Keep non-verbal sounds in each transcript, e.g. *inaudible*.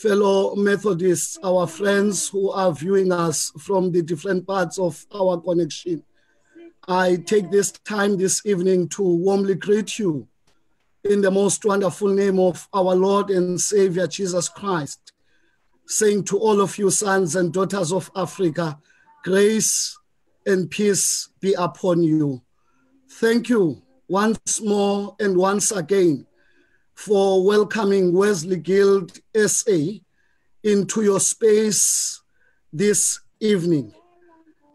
fellow Methodists, our friends who are viewing us from the different parts of our connection, I take this time this evening to warmly greet you in the most wonderful name of our Lord and Savior Jesus Christ, saying to all of you, sons and daughters of Africa, grace and peace be upon you. Thank you once more and once again for welcoming Wesley Guild SA into your space this evening.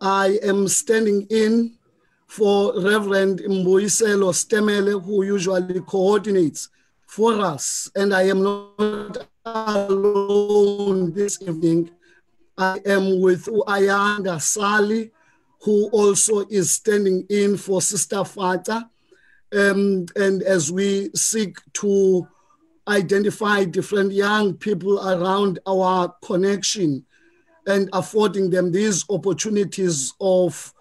I am standing in for Reverend Mbuiselo Stemele, who usually coordinates for us, and I am not alone this evening. I am with Ayanda Sali, who also is standing in for Sister Fata. Um, and as we seek to identify different young people around our connection and affording them these opportunities of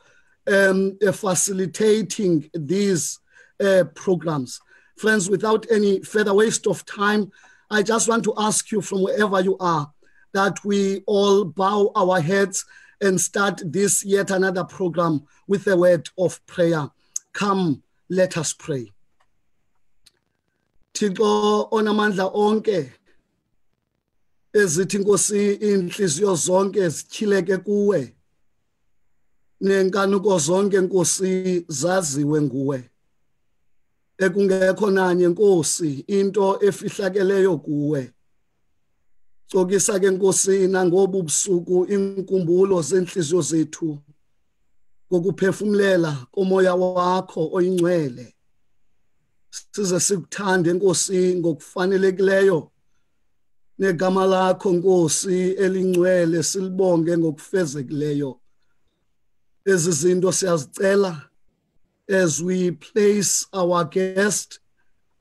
um, uh, facilitating these uh, programs. Friends, without any further waste of time, I just want to ask you from wherever you are that we all bow our heads and start this yet another program with a word of prayer. Come, let us pray. Thixo onamandla onke ezithi inkosi inhliziyo zonke zityhileke kuwe. Nenkanuko zonke nkosi zaziwe nguwe. Ekungekho nanye nkosi into efihlakeleyo kuwe. Cokisa ke nkosi nangobu busuku inkumbulo zenhliziyo zethu. Ngokuphefumlela komoya wakho oyingcwele. Size sikuthande nkosi ngokufanelekileyo negama lakho nkosi elingcwele silibonge ngokufezekileyo. Ezi zinto siyazicela as we place our guest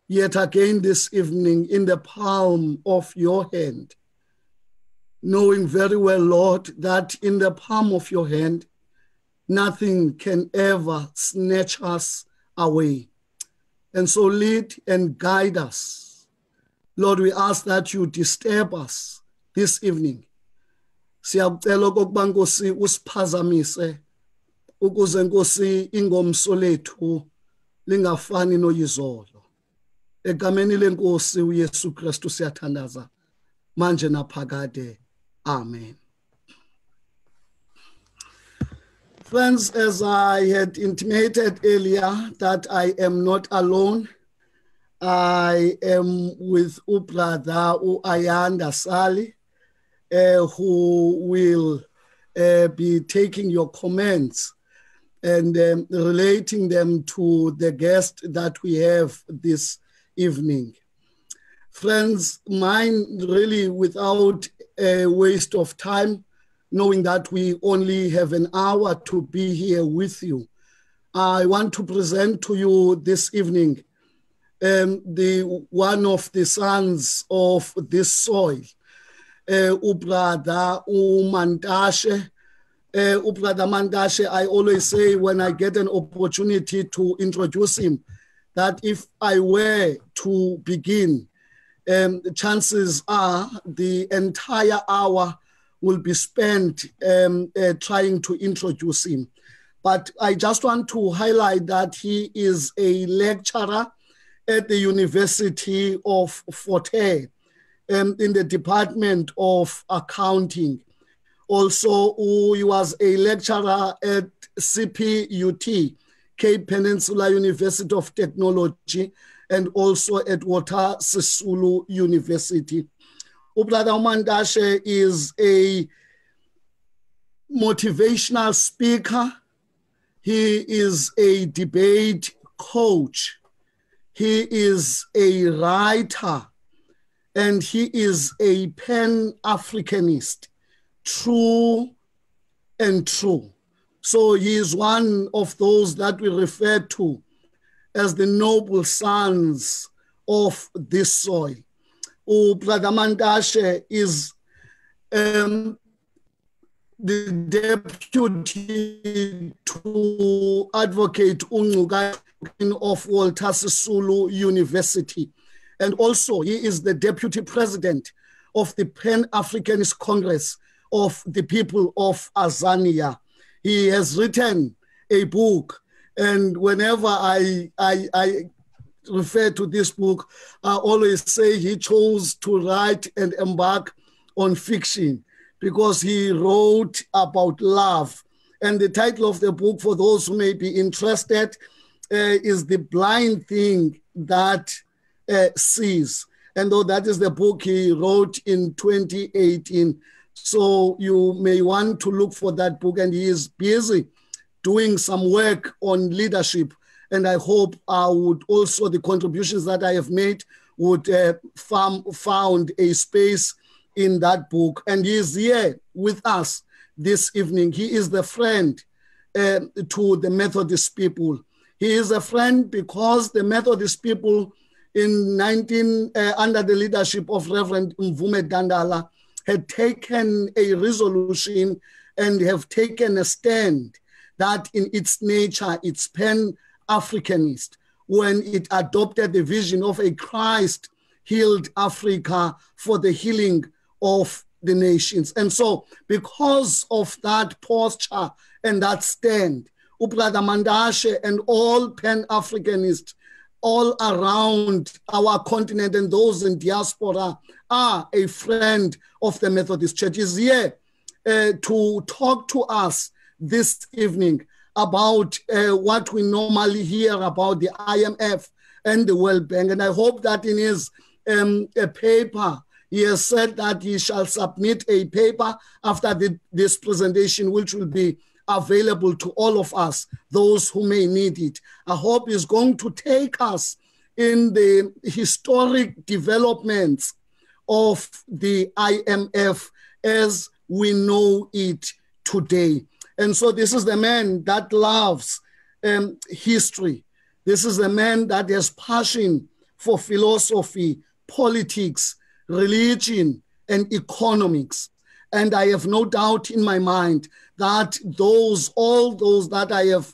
yet again this evening in the palm of your hand knowing very well lord that in the palm of your hand nothing can ever snatch us away. And so lead and guide us. Lord we ask that you disturb us this evening. Siyakucela okokuba nkosi usiphazamise ukuze nkosi ingomso lethu lingafani noyizolo. Egameni lenkosi uYesu Kristu siyathandaza. Manje naphakade. Amen Friends, as I had intimated earlier that I am not alone, I am with Ubrada Ayanda Sali, uh, who will uh, be taking your comments and um, relating them to the guest that we have this evening. Friends, mine really without a waste of time, knowing that we only have an hour to be here with you. I want to present to you this evening um, the one of the sons of this soil, uh, Ubrada Umantashe, uh, Ubrada I always say when I get an opportunity to introduce him, that if I were to begin, um, chances are the entire hour will be spent um, uh, trying to introduce him. But I just want to highlight that he is a lecturer at the University of Fort Hare um, in the Department of Accounting. Also, he was a lecturer at CPUT Cape Peninsula University of Technology and also at Walter Sisulu University. Ubrother Umantashe is a motivational speaker. He is a debate coach. He is a writer and he is a pan Africanist, true and true. So he is one of those that we refer to as the noble sons of this soil. Mantashe is um, the deputy to advocate Unguga of Walter Sisulu University. And also, he is the deputy president of the Pan Africanist Congress of the people of Azania. He has written a book, and whenever I, I, I refer to this book, I always say he chose to write and embark on fiction because he wrote about love. And the title of the book, for those who may be interested, uh, is The Blind Thing That uh, Sees. And though that is the book he wrote in 2018. So you may want to look for that book. And he is busy doing some work on leadership. And I hope I would also, the contributions that I have made would uh, farm, found a space in that book. And he is here with us this evening. He is the friend uh, to the Methodist people. He is a friend because the Methodist people in 19, uh, under the leadership of Reverend Mvume Dandala, had taken a resolution and have taken a stand that in its nature, it's pan-Africanist when it adopted the vision of a Christ healed Africa for the healing of the nations. And so, because of that posture and that stand, Ubrada Mantashe and all Pan Africanists all around our continent and those in diaspora are a friend of the Methodist Church. Is here uh, to talk to us this evening about uh, what we normally hear about the IMF and the World Bank. And I hope that in his um, paper, he has said that he shall submit a paper after the, this presentation, which will be available to all of us, those who may need it. I hope is going to take us in the historic developments of the IMF as we know it today. And so this is the man that loves um, history. This is the man that has passion for philosophy, politics, religion, and economics. And I have no doubt in my mind that those, all those that I have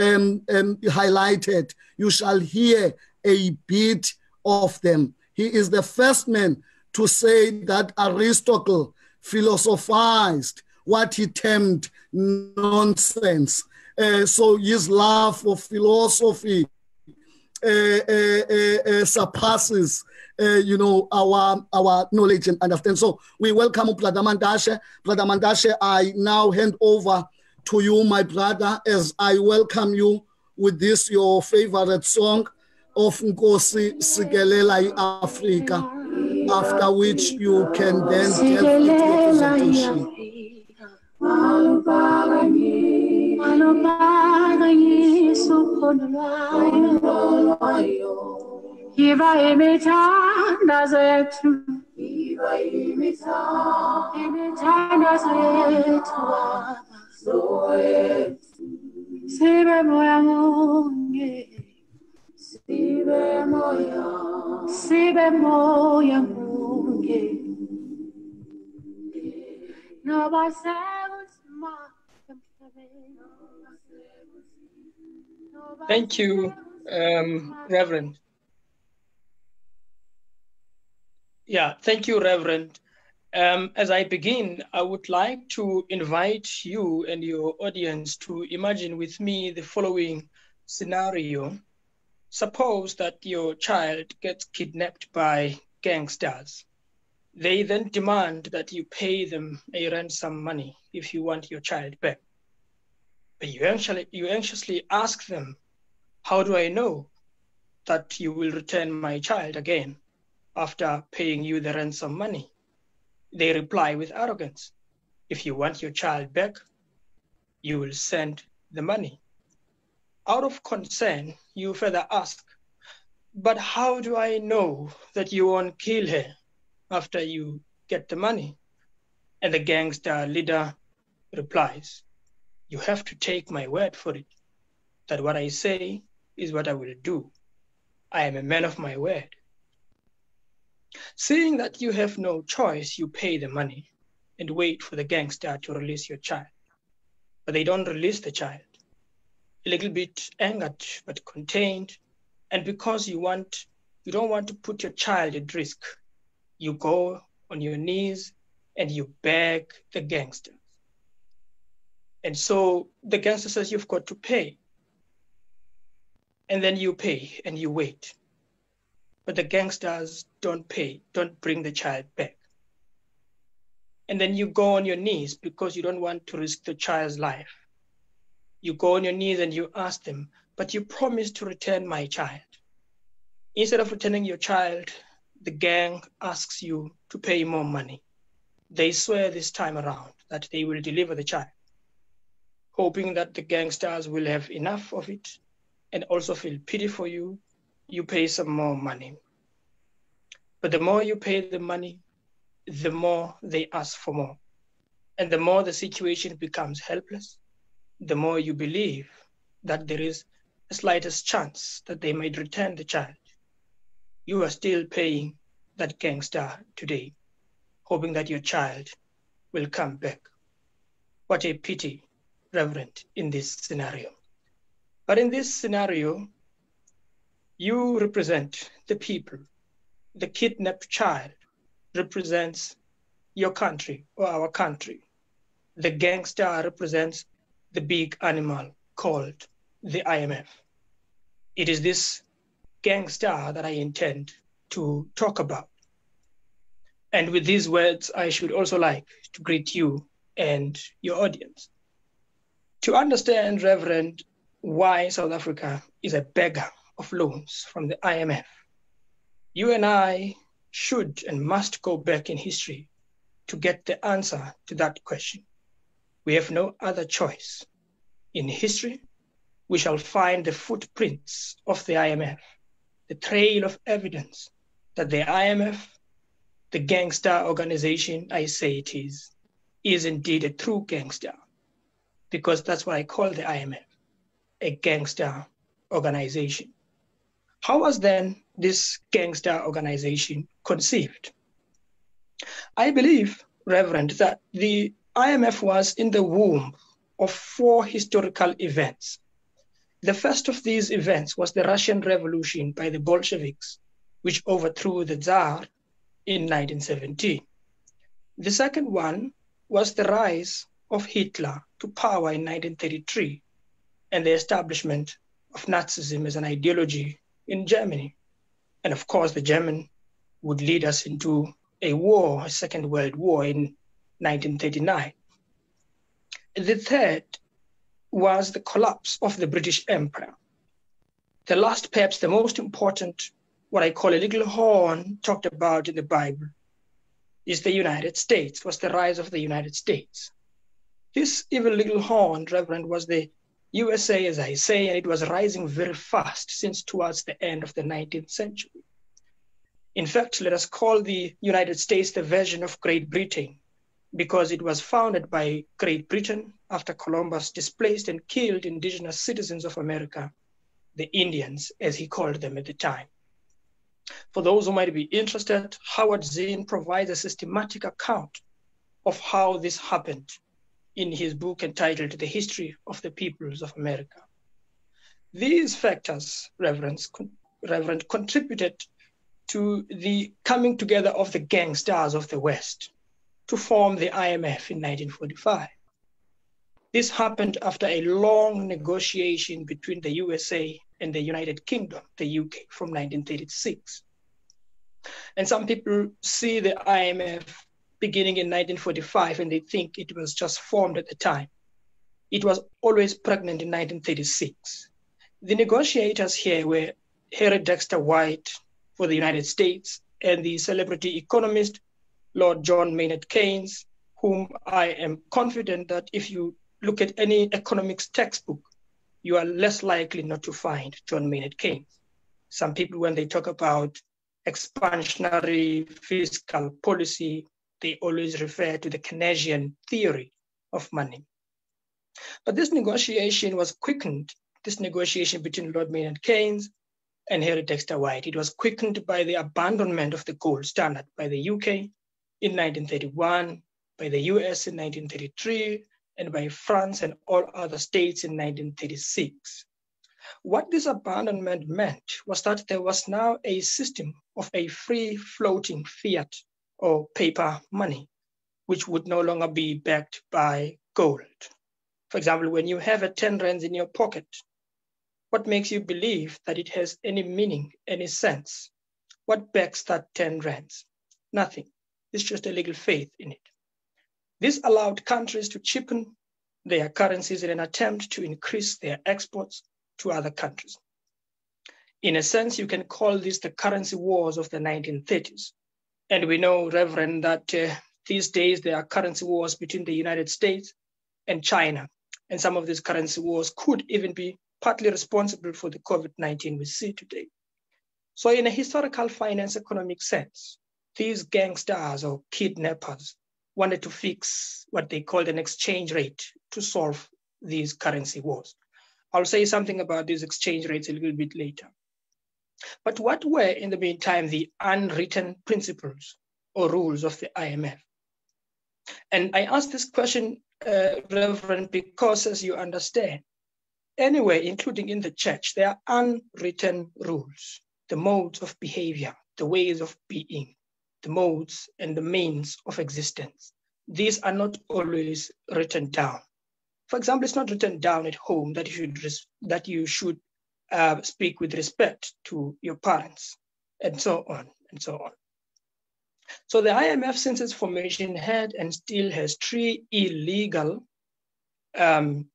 um, um, highlighted, you shall hear a bit of them. He is the first man to say that Aristotle philosophized what he termed nonsense. Uh, so his love for philosophy uh, uh, uh, uh surpasses uh, you know, our our knowledge and understanding. So we welcome Brother Mantashe. Brother Mantashe, I now hand over to you, my brother, as I welcome you with this your favorite song of Nkosi Sikelela Africa, after which you can then your presentation. Iva imithandazo yethu Iva imithandazo yethu Sibe moya munye Sibe moya Sibe moya munye Thank you, um, Reverend. Yeah, thank you, Reverend. Um, as I begin, I would like to invite you and your audience to imagine with me the following scenario. Suppose that your child gets kidnapped by gangsters. They then demand that you pay them a ransom money if you want your child back. You anxiously, you anxiously ask them, How do I know that you will return my child again after paying you the ransom money? They reply with arrogance, If you want your child back, you will send the money. Out of concern, you further ask, But how do I know that you won't kill her after you get the money? And the gangster leader replies, You have to take my word for it, that what I say is what I will do. I am a man of my word. Seeing that you have no choice, you pay the money and wait for the gangster to release your child. But they don't release the child. A little bit angered but contained, and because you want you don't want to put your child at risk, you go on your knees and you beg the gangster. And so the gangster says you've got to pay. And then you pay and you wait. But the gangsters don't pay, don't bring the child back. And then you go on your knees because you don't want to risk the child's life. You go on your knees and you ask them, but you promised to return my child. Instead of returning your child, the gang asks you to pay more money. They swear this time around that they will deliver the child, hoping that the gangsters will have enough of it and also feel pity for you. You pay some more money. But the more you pay the money, the more they ask for more. And the more the situation becomes helpless, the more you believe that there is a slightest chance that they might return the child. You are still paying that gangster today hoping that your child will come back. What a pity, Reverend, in this scenario. But in this scenario, you represent the people. The kidnapped child represents your country or our country. The gangster represents the big animal called the IMF. It is this gangster that I intend to talk about. And with these words, I should also like to greet you and your audience. To understand, Reverend, why South Africa is a beggar of loans from the IMF, you and I should and must go back in history to get the answer to that question. We have no other choice. In history, we shall find the footprints of the IMF, the trail of evidence that the IMF the gangster organization I say it is, is indeed a true gangster, because that's what I call the IMF, a gangster organization. How was then this gangster organization conceived? I believe, Reverend, that the IMF was in the womb of four historical events. The first of these events was the Russian Revolution by the Bolsheviks, which overthrew the Tsar in 1917. The second one was the rise of Hitler to power in 1933 and the establishment of Nazism as an ideology in Germany. And of course, the German would lead us into a war, a Second World War in 1939. The third was the collapse of the British Empire. The last, perhaps the most important what I call a little horn talked about in the Bible is the United States, was the rise of the United States. This evil little horn, Reverend, was the USA, as I say, and it was rising very fast since towards the end of the 19th century. In fact, let us call the United States the version of Great Britain because it was founded by Great Britain after Columbus displaced and killed indigenous citizens of America, the Indians, as he called them at the time. For those who might be interested, Howard Zinn provides a systematic account of how this happened in his book entitled The History of the Peoples of America. These factors, Reverend, Reverend contributed to the coming together of the gangsters of the West to form the IMF in 1945. This happened after a long negotiation between the USA and the United Kingdom, the UK, from 1936. And some people see the IMF beginning in 1945 and they think it was just formed at the time. it was always pregnant in 1936. The negotiators here were Harry Dexter White for the United States and the celebrity economist Lord John Maynard Keynes, whom I am confident that if you look at any economics textbook, you are less likely not to find John Maynard Keynes. Some people, when they talk about expansionary fiscal policy, they always refer to the Keynesian theory of money. But this negotiation was quickened, this negotiation between Lord Maynard Keynes and Harry Dexter White, it was quickened by the abandonment of the gold standard by the UK in 1931, by the US in 1933, and by France and all other states in 1936. What this abandonment meant was that there was now a system of a free floating fiat or paper money, which would no longer be backed by gold. For example, when you have a 10 rands in your pocket, what makes you believe that it has any meaning, any sense? What backs that 10 rands? Nothing. It's just a legal faith in it. This allowed countries to cheapen their currencies in an attempt to increase their exports to other countries. In a sense, you can call this the currency wars of the 1930s. And we know, Reverend, that uh, these days there are currency wars between the United States and China. And some of these currency wars could even be partly responsible for the COVID 19 we see today. So, in a historical finance economic sense, these gangsters or kidnappers wanted to fix what they called an exchange rate to solve these currency wars. I'll say something about these exchange rates a little bit later. But what were, in the meantime, the unwritten principles or rules of the IMF? And I ask this question, uh, Reverend, because as you understand, anywhere, including in the church, there are unwritten rules, the modes of behavior, the ways of being, the modes and the means of existence. These are not always written down. For example, it's not written down at home that you should that you should uh, speak with respect to your parents, and so on and so on. So the IMF, since its formation, had and still has three illegal um,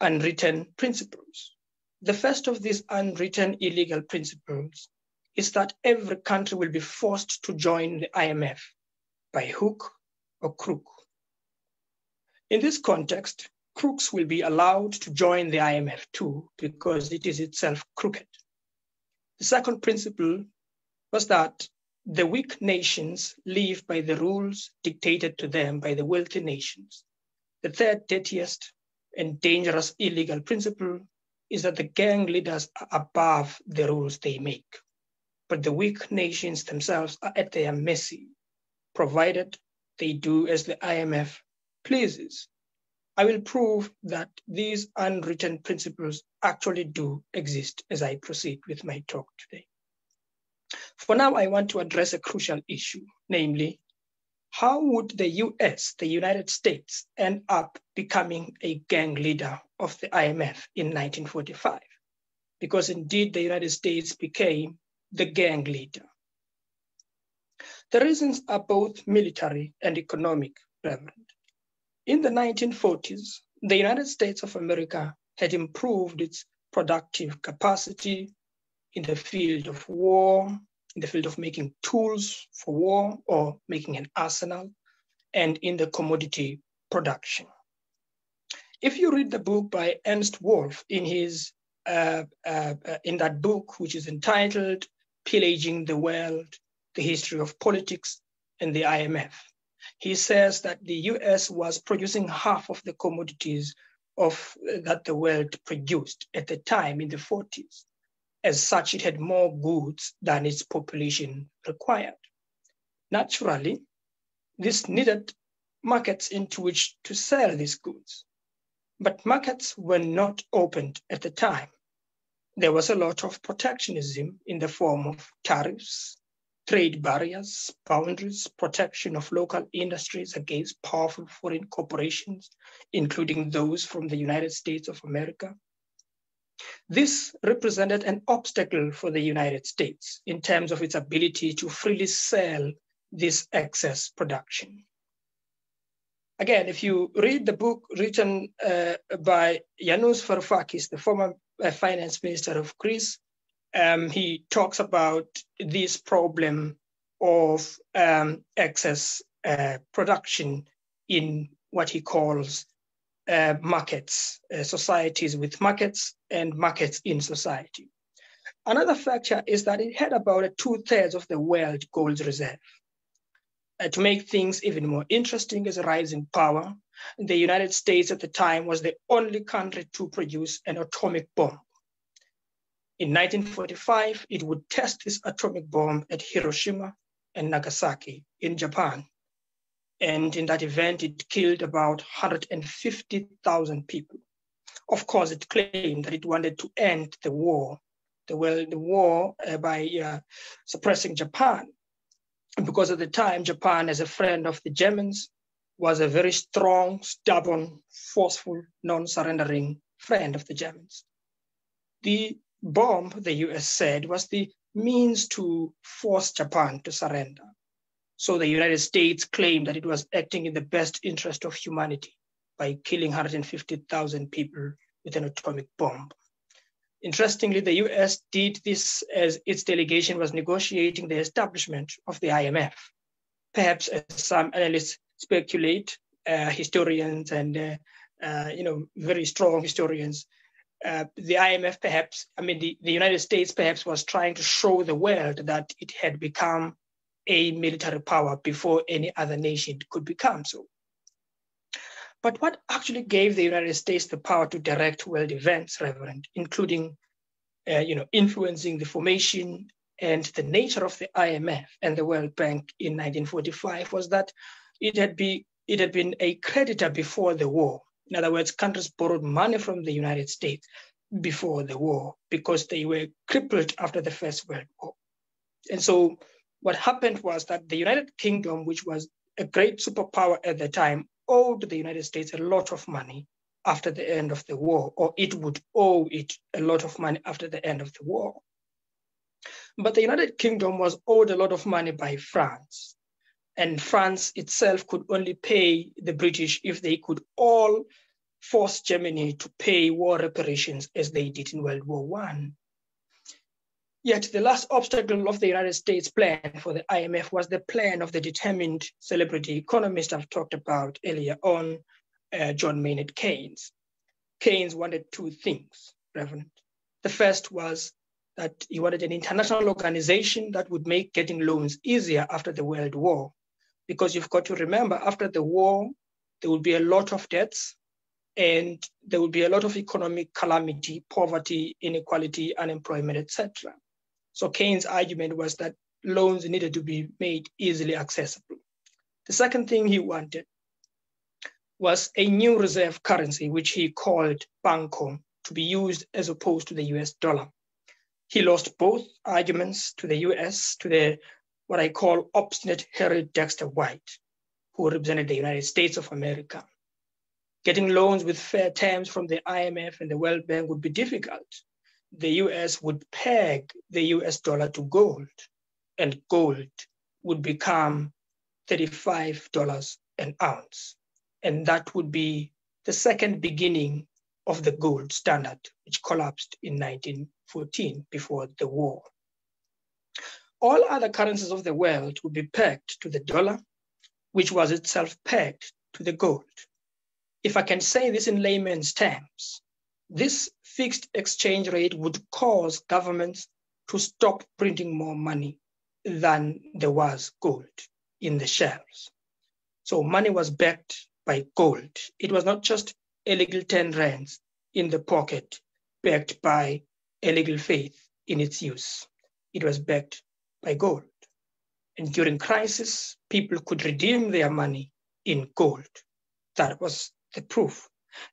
unwritten principles. The first of these unwritten illegal principles is that every country will be forced to join the IMF by hook or crook. In this context, crooks will be allowed to join the IMF too, because it is itself crooked. The second principle was that the weak nations live by the rules dictated to them by the wealthy nations. The third, dirtiest, and dangerous illegal principle is that the gang leaders are above the rules they make, but the weak nations themselves are at their mercy, provided they do as the IMF pleases. I will prove that these unwritten principles actually do exist as I proceed with my talk today. For now, I want to address a crucial issue, namely, how would the US, the United States, end up becoming a gang leader of the IMF in 1945? Because indeed, the United States became the gang leader. The reasons are both military and economic, Reverend. In the 1940s, the United States of America had improved its productive capacity in the field of war, in the field of making tools for war or making an arsenal, and in the commodity production. If you read the book by Ernst Wolff in his uh, uh, uh in that book, which is entitled "Pillaging the World: The History of Politics and the IMF," he says that the US was producing half of the commodities of uh, that the world produced at the time in the 40s. As such, it had more goods than its population required. Naturally, this needed markets into which to sell these goods. But markets were not opened at the time. There was a lot of protectionism in the form of tariffs, trade barriers, boundaries, protection of local industries against powerful foreign corporations, including those from the United States of America. This represented an obstacle for the United States in terms of its ability to freely sell this excess production. again, if you read the book written uh, by Yanis Varoufakis, the former uh, finance minister of Greece, um, he talks about this problem of um, excess uh, production in what he calls uh, markets, uh, societies with markets and markets in society. Another factor is that it had about two thirds of the world gold reserve. Uh, to make things even more interesting as a rising power, the United States at the time was the only country to produce an atomic bomb. In 1945, it would test this atomic bomb at Hiroshima and Nagasaki in Japan. And in that event, it killed about 150,000 people. Of course, it claimed that it wanted to end the war, the, world, the war uh, by uh, suppressing Japan because at the time, Japan, as a friend of the Germans, was a very strong, stubborn, forceful, non surrendering friend of the Germans. The bomb, the US said, was the means to force Japan to surrender. So the United States claimed that it was acting in the best interest of humanity by killing 150,000 people with an atomic bomb. Interestingly, the US did this as its delegation was negotiating the establishment of the IMF. Perhaps as some analysts speculate, uh, historians and uh, uh, you know very strong historians, uh, the IMF perhaps, I mean the, the United States perhaps was trying to show the world that it had become a military power before any other nation could become so. But what actually gave the United States the power to direct world events, Reverend, including uh, you know, influencing the formation and the nature of the IMF and the World Bank in 1945 was that it had, be, it had been a creditor before the war. In other words, countries borrowed money from the United States before the war because they were crippled after the First World War. And so what happened was that the United Kingdom, which was a great superpower at the time, owed the United States a lot of money after the end of the war, or it would owe it a lot of money after the end of the war. But the United Kingdom was owed a lot of money by France. And France itself could only pay the British if they could all force Germany to pay war reparations as they did in World War I. Yet the last obstacle of the United States plan for the IMF was the plan of the determined celebrity economist I've talked about earlier on, uh, John Maynard Keynes. Keynes wanted two things, Reverend. The first was that he wanted an international organization that would make getting loans easier after the World War. Because you've got to remember, after the war, there will be a lot of debts and there will be a lot of economic calamity, poverty, inequality, unemployment, etc. So Keynes' argument was that loans needed to be made easily accessible. The second thing he wanted was a new reserve currency, which he called Bancor, to be used as opposed to the US dollar. He lost both arguments to the US, to the what I call obstinate Harry Dexter White, who represented the United States of America. Getting loans with fair terms from the IMF and the World Bank would be difficult the US would peg the US dollar to gold, and gold would become $35 an ounce. And that would be the second beginning of the gold standard, which collapsed in 1914 before the war. All other currencies of the world would be pegged to the dollar, which was itself pegged to the gold. If I can say this in layman's terms, this fixed exchange rate would cause governments to stop printing more money than there was gold in the shelves. So money was backed by gold. It was not just illegal 10 rands in the pocket backed by illegal faith in its use. It was backed by gold. And during crisis, people could redeem their money in gold. That was the proof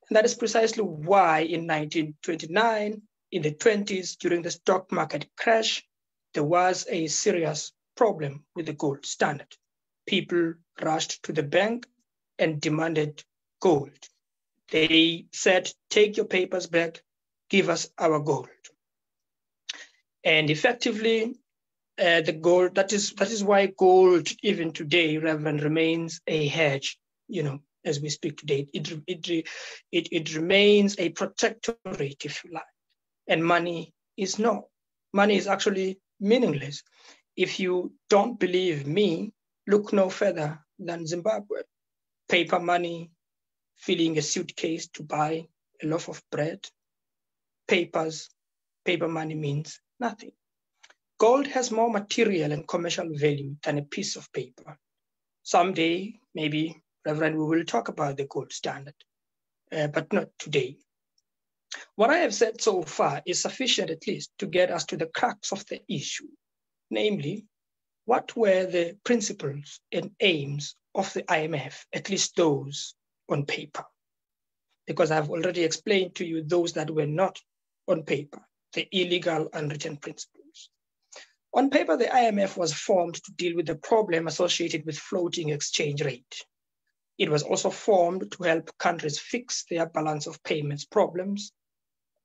and that is precisely why in 1929, in the 20s, during the stock market crash, there was a serious problem with the gold standard. People rushed to the bank and demanded gold. They said, take your papers back, give us our gold. And effectively, uh, the gold, that is, that is why gold, even today, Reverend, remains a hedge, you know, as we speak today. It, it, it, it remains a protectorate, if you like. And money is not. Money is actually meaningless. If you don't believe me, look no further than Zimbabwe. Paper money, filling a suitcase to buy a loaf of bread. Papers, paper money means nothing. Gold has more material and commercial value than a piece of paper. Someday, maybe, Reverend, we will talk about the gold standard, uh, but not today. What I have said so far is sufficient, at least, to get us to the crux of the issue, namely, what were the principles and aims of the IMF, at least those on paper? Because I've already explained to you those that were not on paper, the illegal unwritten principles. On paper, the IMF was formed to deal with the problem associated with floating exchange rate. It was also formed to help countries fix their balance of payments problems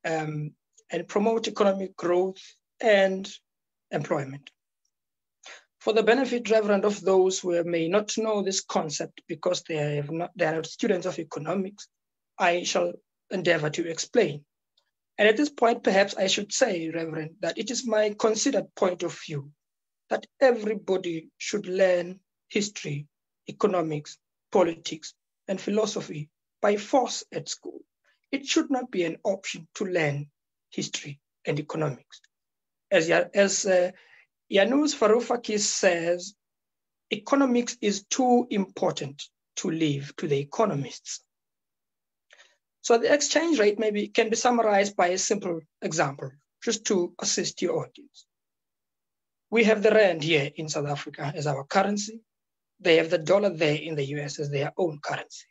um, and promote economic growth and employment. For the benefit, Reverend, of those who may not know this concept because they, not, they are not students of economics, I shall endeavor to explain. And at this point, perhaps I should say, Reverend, that it is my considered point of view that everybody should learn history, economics, politics, and philosophy by force at school. It should not be an option to learn history and economics. As, as uh, Varoufakis says, economics is too important to leave to the economists. So the exchange rate maybe can be summarized by a simple example, just to assist your audience. We have the rand here in South Africa as our currency. They have the dollar there in the US as their own currency.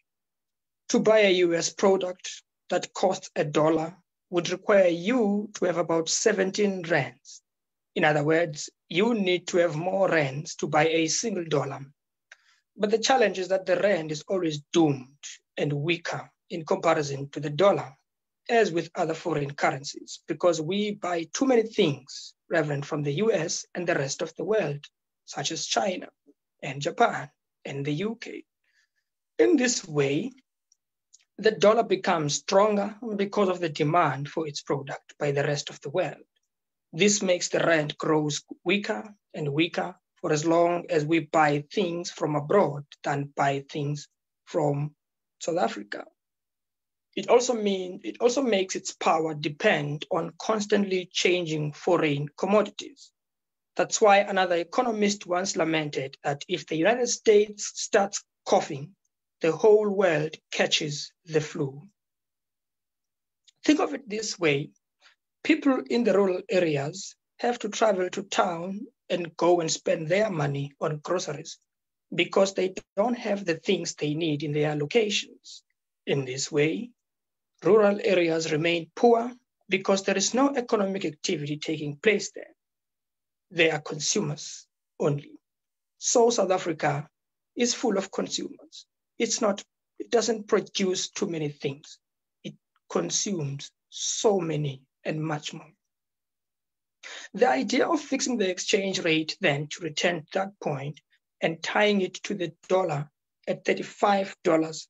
To buy a US product that costs a dollar would require you to have about 17 rands. In other words, you need to have more rands to buy a single dollar. But the challenge is that the rand is always doomed and weaker in comparison to the dollar, as with other foreign currencies, because we buy too many things, Reverend, from the US and the rest of the world, such as China and Japan and the UK. In this way, the dollar becomes stronger because of the demand for its product by the rest of the world. This makes the rand grows weaker and weaker for as long as we buy things from abroad than buy things from South Africa. It also means it also makes its power depend on constantly changing foreign commodities. That's why another economist once lamented that if the United States starts coughing, the whole world catches the flu. Think of it this way people in the rural areas have to travel to town and go and spend their money on groceries because they don't have the things they need in their locations. In this way, Rural areas remain poor because there is no economic activity taking place there. They are consumers only. So South Africa is full of consumers. It's not, it doesn't produce too many things. It consumes so many and much more. The idea of fixing the exchange rate then to return to that point and tying it to the dollar at $35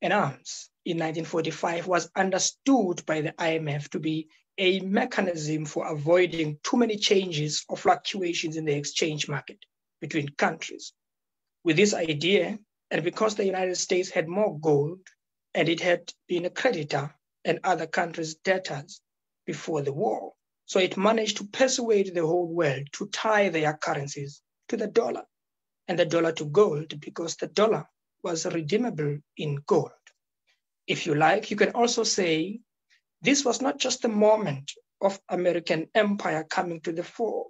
an ounce in 1945 was understood by the IMF to be a mechanism for avoiding too many changes or fluctuations in the exchange market between countries. With this idea, and because the United States had more gold and it had been a creditor and other countries' debtors before the war, so it managed to persuade the whole world to tie their currencies to the dollar and the dollar to gold because the dollar was redeemable in gold if you like, you can also say this was not just a moment of American empire coming to the fore.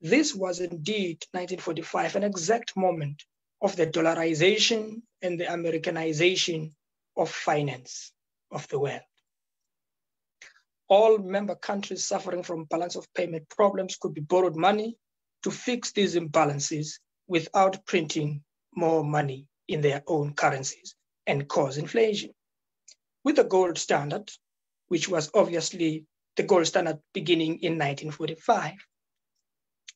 This was indeed 1945, an exact moment of the dollarization and the Americanization of finance of the world. All member countries suffering from balance of payment problems could be borrowed money to fix these imbalances without printing more money in their own currencies and cause inflation with the gold standard, which was obviously the gold standard beginning in 1945.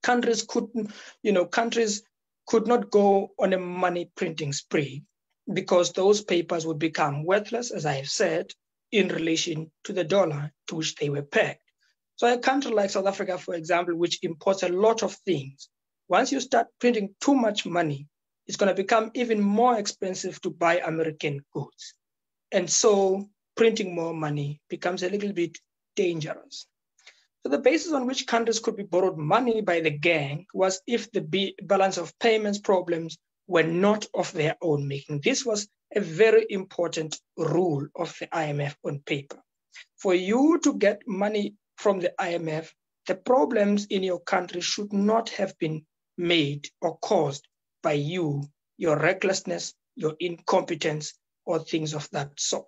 Countries couldn't, you know, countries could not go on a money printing spree because those papers would become worthless, as I have said, in relation to the dollar to which they were pegged. So a country like South Africa, for example, which imports a lot of things, once you start printing too much money, it's going to become even more expensive to buy American goods. And so printing more money becomes a little bit dangerous. So the basis on which countries could be borrowed money by the gang was if the balance of payments problems were not of their own making. This was a very important rule of the IMF on paper. For you to get money from the IMF, the problems in your country should not have been made or caused by you, your recklessness, your incompetence, or things of that sort.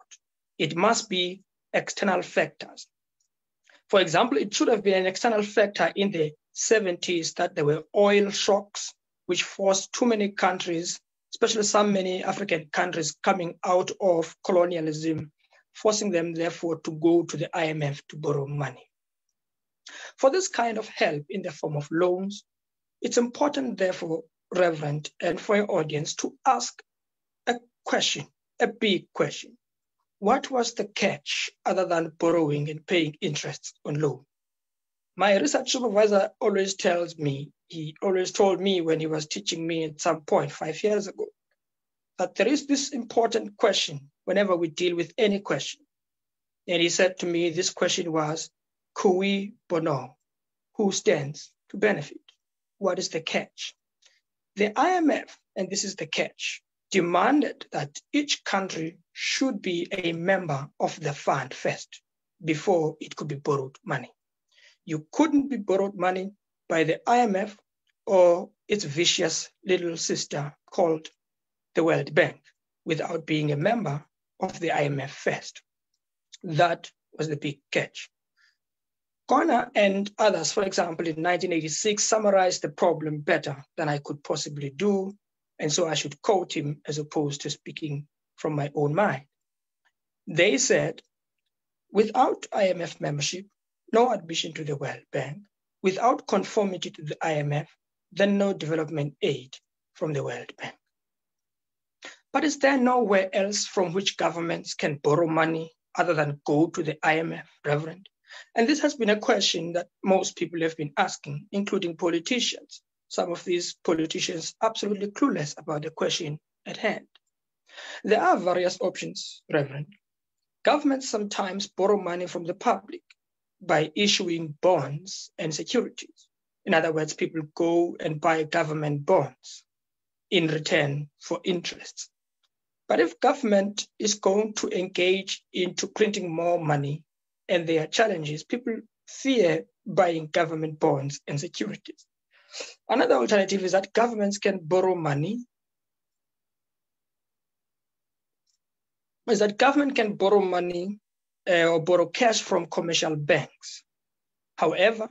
It must be external factors. For example, it should have been an external factor in the 70s that there were oil shocks, which forced too many countries, especially some many African countries, coming out of colonialism, forcing them, therefore, to go to the IMF to borrow money. For this kind of help in the form of loans, it's important, therefore, Reverend, and for your audience to ask a question, a big question. What was the catch other than borrowing and paying interest on loan? My research supervisor always tells me, he always told me when he was teaching me at some point five years ago, that there is this important question whenever we deal with any question. And he said to me, this question was, cui bono, who stands to benefit? What is the catch? The IMF, and this is the catch, demanded that each country should be a member of the fund first before it could be borrowed money. You couldn't be borrowed money by the IMF or its vicious little sister called the World Bank without being a member of the IMF first. That was the big catch. Connor and others, for example, in 1986, summarized the problem better than I could possibly do and so I should quote him as opposed to speaking from my own mind. They said, without IMF membership, no admission to the World Bank, without conformity to the IMF, then no development aid from the World Bank. But is there nowhere else from which governments can borrow money other than go to the IMF, Reverend? And this has been a question that most people have been asking, including politicians some of these politicians absolutely clueless about the question at hand. There are various options, Reverend. Governments sometimes borrow money from the public by issuing bonds and securities. In other words, people go and buy government bonds in return for interest. But if government is going to engage into printing more money and there are challenges, people fear buying government bonds and securities. Another alternative is that governments can borrow money. Is that government can borrow money uh, or borrow cash from commercial banks. However,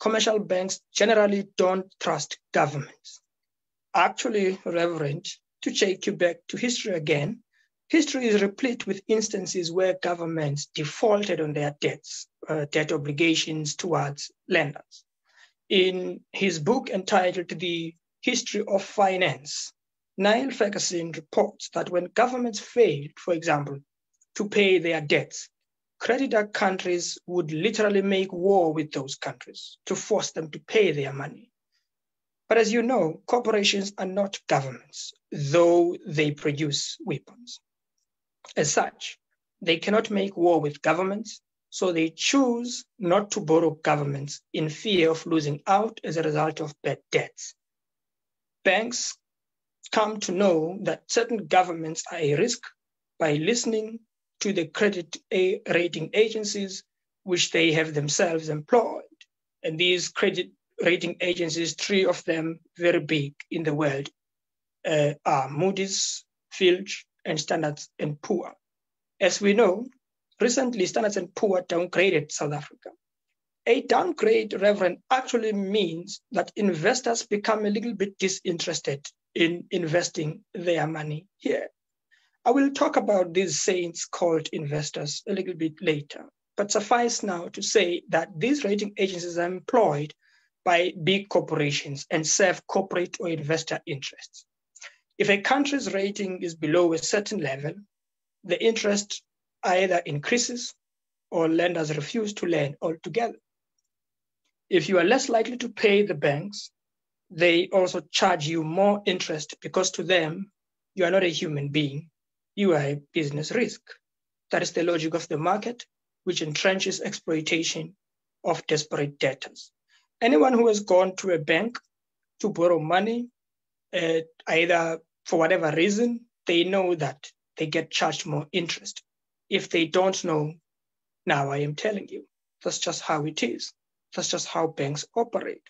commercial banks generally don't trust governments. Actually, Reverend, to take you back to history again, history is replete with instances where governments defaulted on their debts, uh, debt obligations towards lenders in his book entitled The History of Finance, Niall Ferguson reports that when governments failed, for example, to pay their debts, creditor countries would literally make war with those countries to force them to pay their money. But as you know, corporations are not governments, though they produce weapons. As such, they cannot make war with governments so they choose not to borrow governments in fear of losing out as a result of bad debts. Banks come to know that certain governments are a risk by listening to the credit rating agencies, which they have themselves employed. And these credit rating agencies, three of them very big in the world, uh, are Moody's, Fitch, and Standards and Poor. As we know, Recently, Standards & Poor downgraded South Africa. A downgrade, Reverend, actually means that investors become a little bit disinterested in investing their money here. I will talk about these saints called investors a little bit later, but suffice now to say that these rating agencies are employed by big corporations and serve corporate or investor interests. If a country's rating is below a certain level, the interest either increases or lenders refuse to lend altogether. If you are less likely to pay the banks, they also charge you more interest because to them, you are not a human being, you are a business risk. That is the logic of the market, which entrenches exploitation of desperate debtors. Anyone who has gone to a bank to borrow money, uh, either for whatever reason, they know that they get charged more interest. If they don't know, now I am telling you, that's just how it is. That's just how banks operate.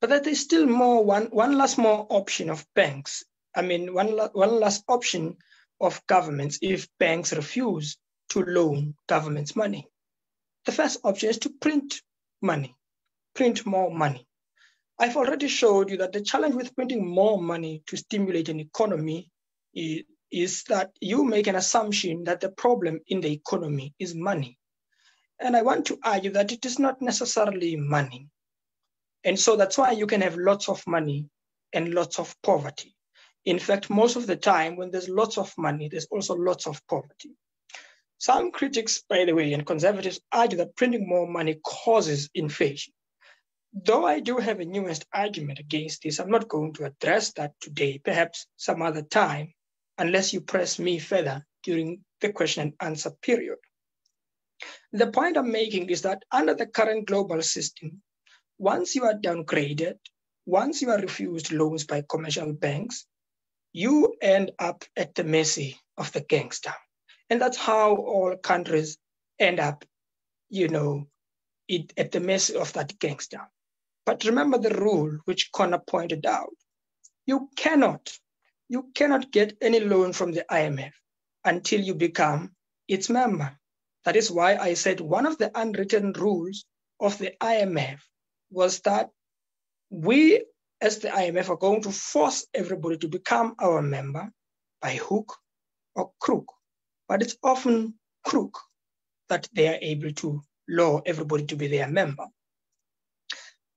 But that there's still more, one, one last more option of banks. I mean, one, one last option of governments if banks refuse to loan governments money. The first option is to print money, print more money. I've already showed you that the challenge with printing more money to stimulate an economy is, is that you make an assumption that the problem in the economy is money. And I want to argue that it is not necessarily money. And so that's why you can have lots of money and lots of poverty. In fact, most of the time, when there's lots of money, there's also lots of poverty. Some critics, by the way, and conservatives argue that printing more money causes inflation. Though I do have a nuanced argument against this, I'm not going to address that today, perhaps some other time, unless you press me further during the question and answer period. The point I'm making is that under the current global system, once you are downgraded, once you are refused loans by commercial banks, you end up at the mercy of the gangster. And that's how all countries end up, you know, it, at the mercy of that gangster. But remember the rule which Connor pointed out. You cannot, you cannot get any loan from the IMF until you become its member. That is why I said one of the unwritten rules of the IMF was that we, as the IMF, are going to force everybody to become our member by hook or crook but it's often crook that they are able to lure everybody to be their member.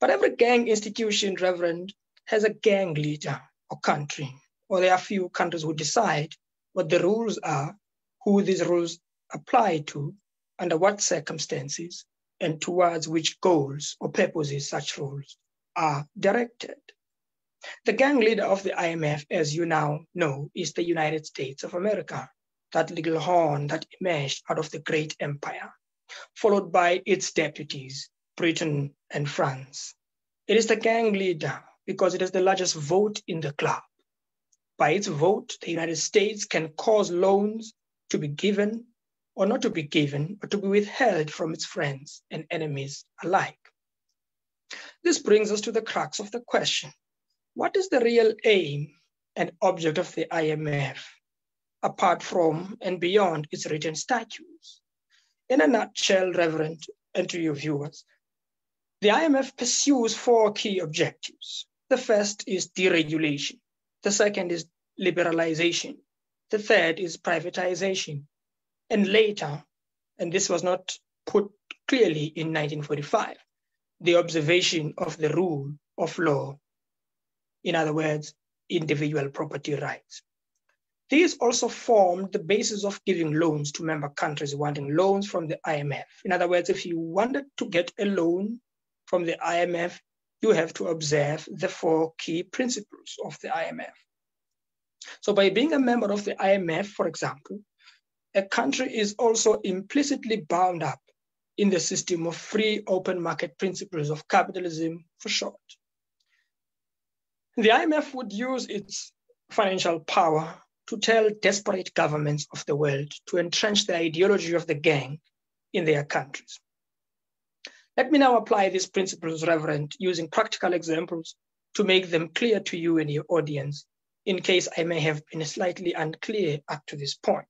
But every gang institution, Reverend, has a gang leader or country, or there are few countries who decide what the rules are, who these rules apply to, under what circumstances, and towards which goals or purposes such rules are directed. The gang leader of the IMF, as you now know, is the United States of America that little horn that emerged out of the great empire, followed by its deputies, Britain and France. It is the gang leader because it has the largest vote in the club. By its vote, the United States can cause loans to be given or not to be given, but to be withheld from its friends and enemies alike. This brings us to the crux of the question. What is the real aim and object of the IMF apart from and beyond its written statutes. In a nutshell, Reverend, and to your viewers, the IMF pursues four key objectives. The first is deregulation. The second is liberalization. The third is privatization. And later, and this was not put clearly in 1945, the observation of the rule of law. In other words, individual property rights. These also formed the basis of giving loans to member countries wanting loans from the IMF. In other words, if you wanted to get a loan from the IMF, you have to observe the four key principles of the IMF. So by being a member of the IMF, for example, a country is also implicitly bound up in the system of free open market principles of capitalism for short. The IMF would use its financial power to tell desperate governments of the world to entrench the ideology of the gang in their countries. Let me now apply these principles, Reverend, using practical examples to make them clear to you and your audience, in case I may have been slightly unclear up to this point.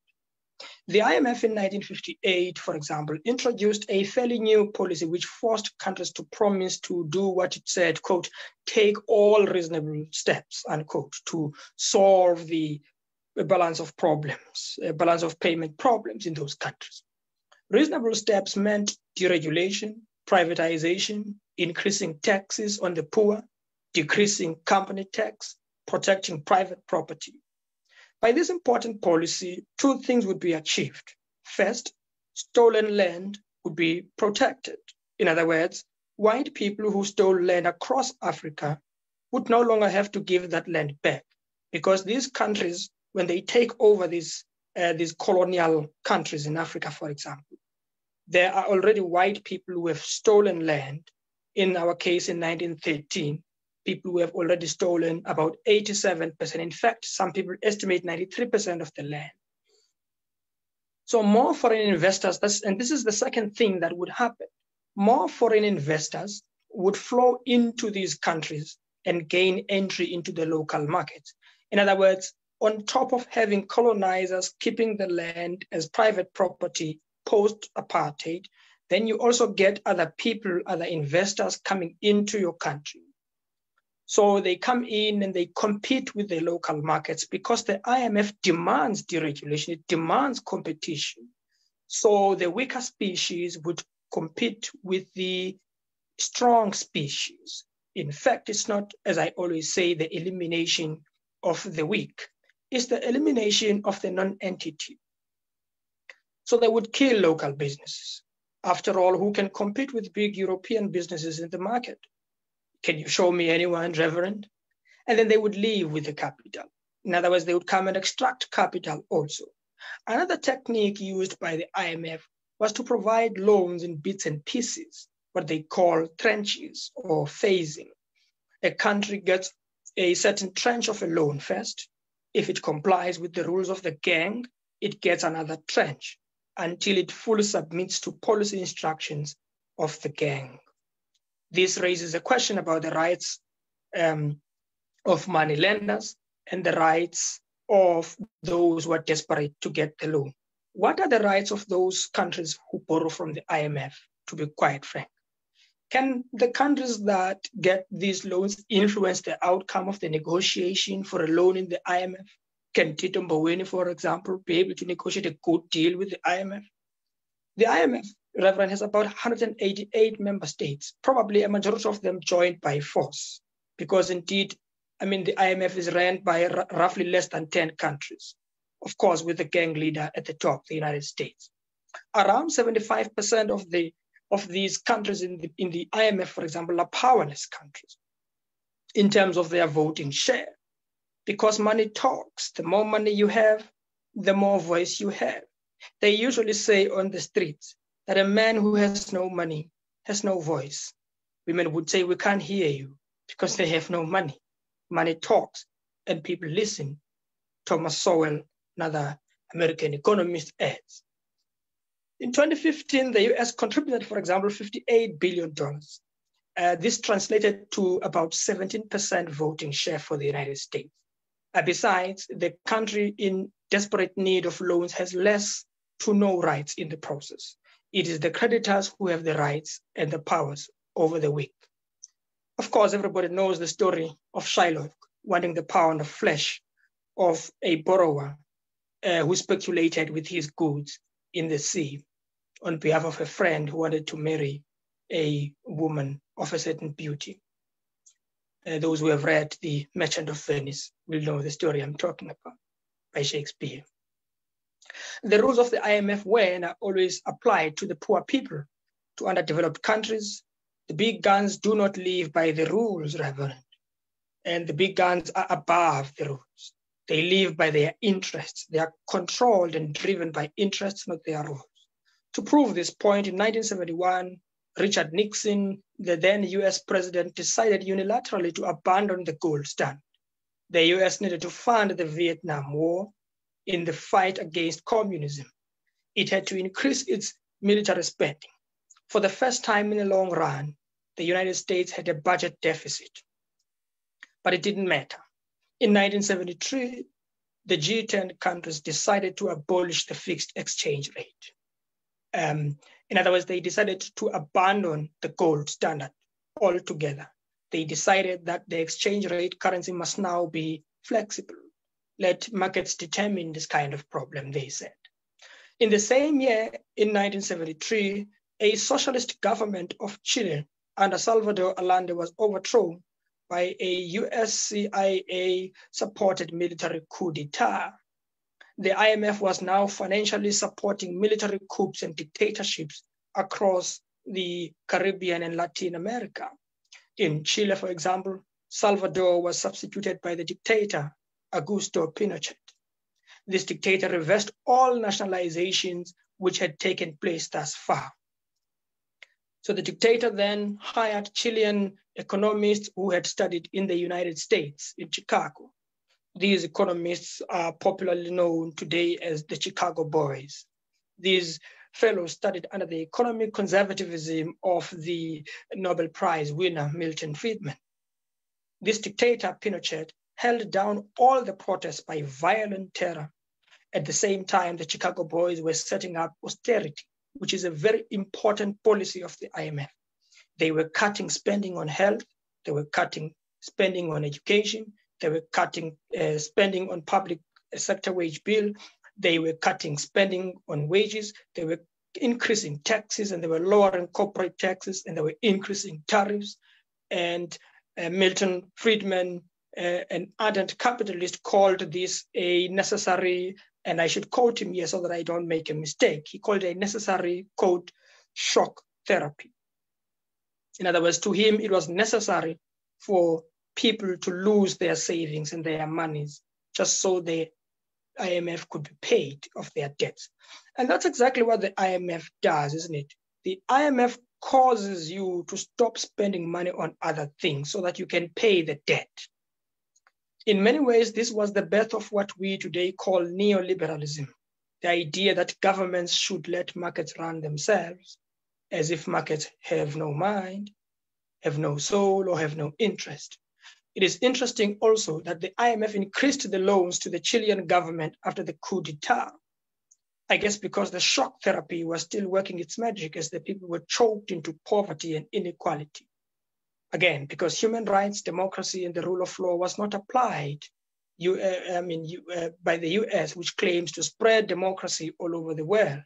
The IMF in 1958, for example, introduced a fairly new policy which forced countries to promise to do what it said, quote, take all reasonable steps, unquote, to solve the balance of problems, balance of payment problems in those countries. Reasonable steps meant deregulation, privatization, increasing taxes on the poor, decreasing company tax, protecting private property. By this important policy, two things would be achieved. First, stolen land would be protected. In other words, white people who stole land across Africa would no longer have to give that land back because these countries, when they take over these, uh, these colonial countries in Africa, for example, there are already white people who have stolen land. In our case, in 1913, people who have already stolen about 87%. In fact, some people estimate 93% of the land. So more foreign investors, and this is the second thing that would happen, more foreign investors would flow into these countries and gain entry into the local markets. In other words, on top of having colonizers keeping the land as private property post apartheid, then you also get other people, other investors coming into your country. So they come in and they compete with the local markets because the IMF demands deregulation, it demands competition. So the weaker species would compete with the strong species. In fact, it's not, as I always say, the elimination of the weak, it's the elimination of the non entity. So they would kill local businesses. After all, who can compete with big European businesses in the market? Can you show me anyone, Reverend? And then they would leave with the capital. In other words, they would come and extract capital also. Another technique used by the IMF was to provide loans in bits and pieces, what they call tranches or phasing. A country gets a certain tranche of a loan first. If it complies with the rules of the gang, it gets another tranche until it fully submits to policy instructions of the gang. This raises a question about the rights um, of money lenders and the rights of those who are desperate to get the loan. What are the rights of those countries who borrow from the IMF, to be quite frank? Can the countries that get these loans influence the outcome of the negotiation for a loan in the IMF? Can Tito Mboweni, for example, be able to negotiate a good deal with the IMF? The IMF, Reverend, has about 188 member states, probably a majority of them joined by force, because indeed, I mean, the IMF is ran by r- roughly less than 10 countries, of course, with the gang leader at the top, the United States. Around 75% of the of these countries in the, in the IMF, for example, are powerless countries in terms of their voting share because money talks. The more money you have, the more voice you have. They usually say on the streets that a man who has no money has no voice. Women would say, We can't hear you because they have no money. Money talks and people listen. Thomas Sowell, another American economist, adds. In 2015, the US contributed, for example, $58 billion. Uh, this translated to about 17% voting share for the United States. Uh, besides, the country in desperate need of loans has less to no rights in the process. It is the creditors who have the rights and the powers over the weak. Of course, everybody knows the story of Shylock wanting the pound of flesh of a borrower uh, who speculated with his goods in the sea on behalf of a friend who wanted to marry a woman of a certain beauty. Uh, those who have read The Merchant of Venice will know the story I'm talking about by Shakespeare. The rules of the IMF were and are always applied to the poor people, to underdeveloped countries. The big guns do not live by the rules, Reverend. And the big guns are above the rules. They live by their interests. They are controlled and driven by interests, not their rules. To prove this point, in 1971, Richard Nixon, the then US president, decided unilaterally to abandon the gold standard. The US needed to fund the Vietnam War in the fight against communism. It had to increase its military spending. For the first time in a long run, the United States had a budget deficit. But it didn't matter. In 1973, the G10 countries decided to abolish the fixed exchange rate. Um, in other words, they decided to abandon the gold standard altogether. They decided that the exchange rate currency must now be flexible. Let markets determine this kind of problem, they said. In the same year, in 1973, a socialist government of Chile under Salvador Allende was overthrown by a US CIA supported military coup d'etat. The IMF was now financially supporting military coups and dictatorships across the Caribbean and Latin America. In Chile, for example, Salvador was substituted by the dictator Augusto Pinochet. This dictator reversed all nationalizations which had taken place thus far. So the dictator then hired Chilean economists who had studied in the United States, in Chicago. These economists are popularly known today as the Chicago Boys. These fellows studied under the economic conservatism of the Nobel Prize winner, Milton Friedman. This dictator, Pinochet, held down all the protests by violent terror. At the same time, the Chicago Boys were setting up austerity, which is a very important policy of the IMF. They were cutting spending on health, they were cutting spending on education, they were cutting uh, spending on public sector wage bill, they were cutting spending on wages, they were increasing taxes, and they were lowering corporate taxes, and they were increasing tariffs. And uh, Milton Friedman, uh, an ardent capitalist, called this a necessary, and I should quote him here so that I don't make a mistake. He called it a necessary, quote, shock therapy. In other words, to him, it was necessary for people to lose their savings and their monies just so the IMF could be paid of their debts. And that's exactly what the IMF does, isn't it? The IMF causes you to stop spending money on other things so that you can pay the debt. In many ways, this was the birth of what we today call neoliberalism the idea that governments should let markets run themselves, as if markets have no mind, have no soul, or have no interest. It is interesting also that the IMF increased the loans to the Chilean government after the coup d'etat. I guess because the shock therapy was still working its magic as the people were choked into poverty and inequality. Again, because human rights, democracy, and the rule of law was not applied you, uh, I mean, you, uh, by the US, which claims to spread democracy all over the world.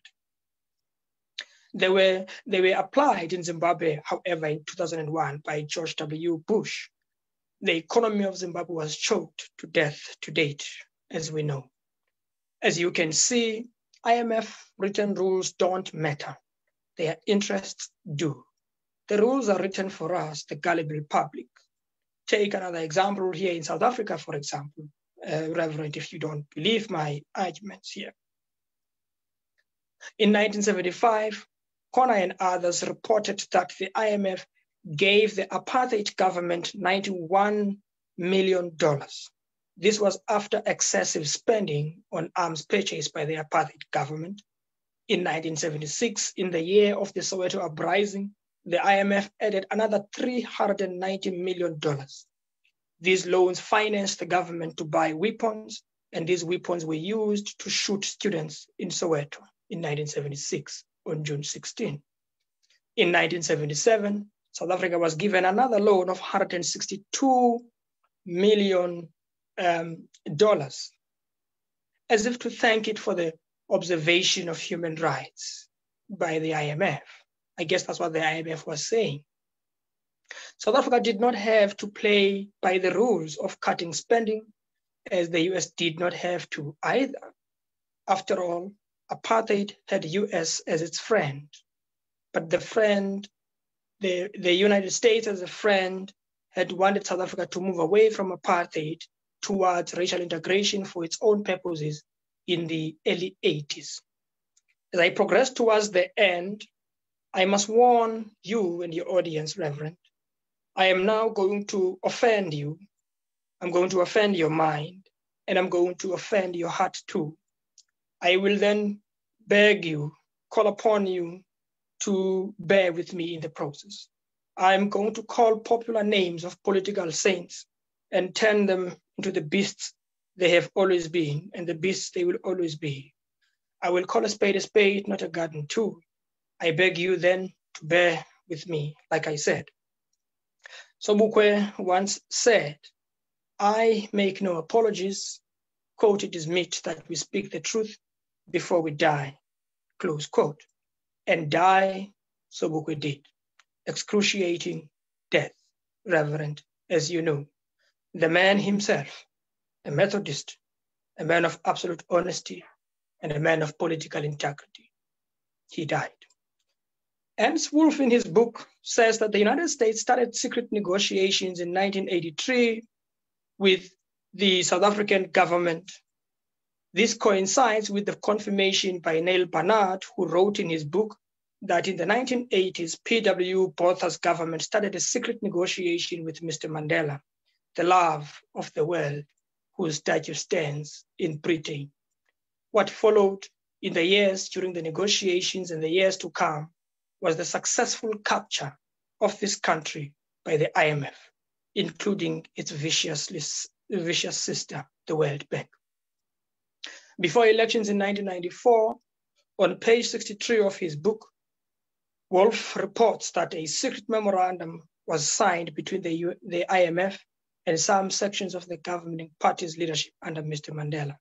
They were, they were applied in Zimbabwe, however, in 2001 by George W. Bush. The economy of Zimbabwe was choked to death to date, as we know. As you can see, IMF written rules don't matter. Their interests do. The rules are written for us, the gullible public. Take another example here in South Africa, for example, uh, Reverend, if you don't believe my arguments here. In 1975, Connor and others reported that the IMF gave the apartheid government $91 million this was after excessive spending on arms purchase by the apartheid government. In 1976, in the year of the Soweto uprising, the IMF added another $390 million. These loans financed the government to buy weapons, and these weapons were used to shoot students in Soweto in 1976 on June 16. In 1977, South Africa was given another loan of 162 million um, dollars, as if to thank it for the observation of human rights by the IMF. I guess that's what the IMF was saying. South Africa did not have to play by the rules of cutting spending, as the US did not have to either. After all, apartheid had the US as its friend, but the friend, the, the United States as a friend, had wanted South Africa to move away from apartheid towards racial integration for its own purposes in the early 80s. As I progress towards the end, I must warn you and your audience, Reverend. I am now going to offend you. I'm going to offend your mind, and I'm going to offend your heart too. I will then beg you, call upon you to bear with me in the process. I'm going to call popular names of political saints and turn them into the beasts they have always been, and the beasts they will always be. I will call a spade a spade, not a garden tool. I beg you then to bear with me, like I said. Sobukwe once said, I make no apologies. Quote, it is meet that we speak the truth before we die. Close quote. And die, Sobukwe did. Excruciating death, Reverend as you know, the man himself, a Methodist, a man of absolute honesty, and a man of political integrity. He died. Ernst Wolff, in his book, says that the United States started secret negotiations in 1983 with the South African government. This coincides with the confirmation by Neil Barnard, who wrote in his book that in the 1980s, P.W. Botha's government started a secret negotiation with Mr. Mandela, the love of the world, whose statue stands in Britain. What followed in the years during the negotiations and the years to come was the successful capture of this country by the IMF, including its vicious, vicious sister, the World Bank. Before elections in 1994, on page 63 of his book, Wolff reports that a secret memorandum was signed between the, the IMF and some sections of the governing party's leadership under Mr. Mandela.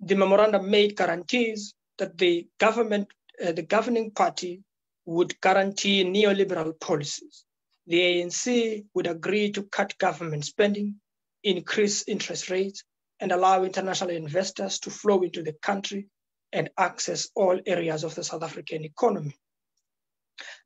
The memorandum made guarantees that the government, uh, the governing party would guarantee neoliberal policies. The ANC would agree to cut government spending, increase interest rates, and allow international investors to flow into the country and access all areas of the South African economy.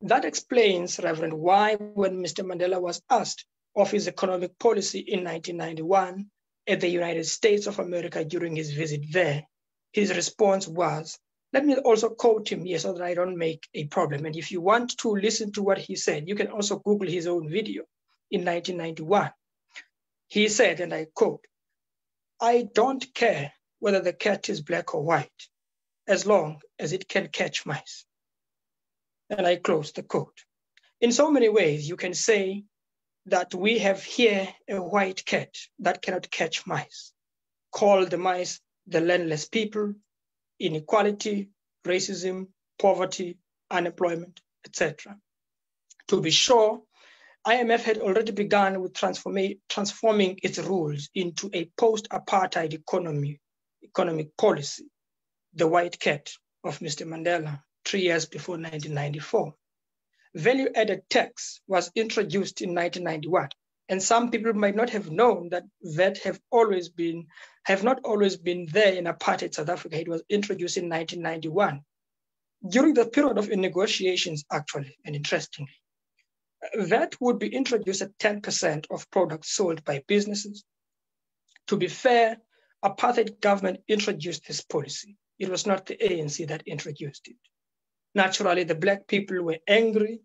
That explains, Reverend, why when Mr. Mandela was asked of his economic policy in 1991 at the United States of America during his visit there, his response was, let me also quote him here so that I don't make a problem. And if you want to listen to what he said, you can also Google his own video in 1991. He said, and I quote, I don't care whether the cat is black or white, as long as it can catch mice. And I close the quote. In so many ways, you can say that we have here a white cat that cannot catch mice. Call the mice the landless people, inequality, racism, poverty, unemployment, etc. To be sure, IMF had already begun with transforming its rules into a post-apartheid economy, economic policy, the white cat of Mr. Mandela three years before 1994. Value added tax was introduced in 1991. And some people might not have known that VAT have always been, have not always been there in apartheid South Africa. It was introduced in 1991. During the period of negotiations, actually, and interestingly, VAT would be introduced at 10% of products sold by businesses. To be fair, apartheid government introduced this policy. It was not the ANC that introduced it. Naturally, the black people were angry.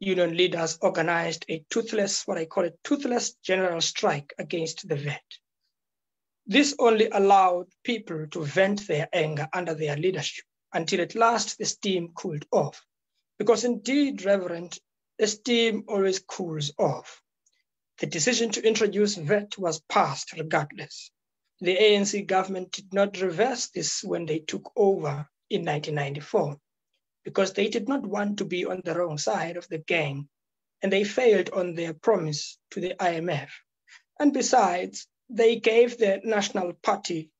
Union leaders organized a toothless, what I call a toothless general strike against the VAT. This only allowed people to vent their anger under their leadership until at last the steam cooled off. Because indeed, Reverend, steam always cools off. The decision to introduce VAT was passed regardless. The ANC government did not reverse this when they took over in 1994 because they did not want to be on the wrong side of the gang and they failed on their promise to the IMF. And besides, they gave the National Party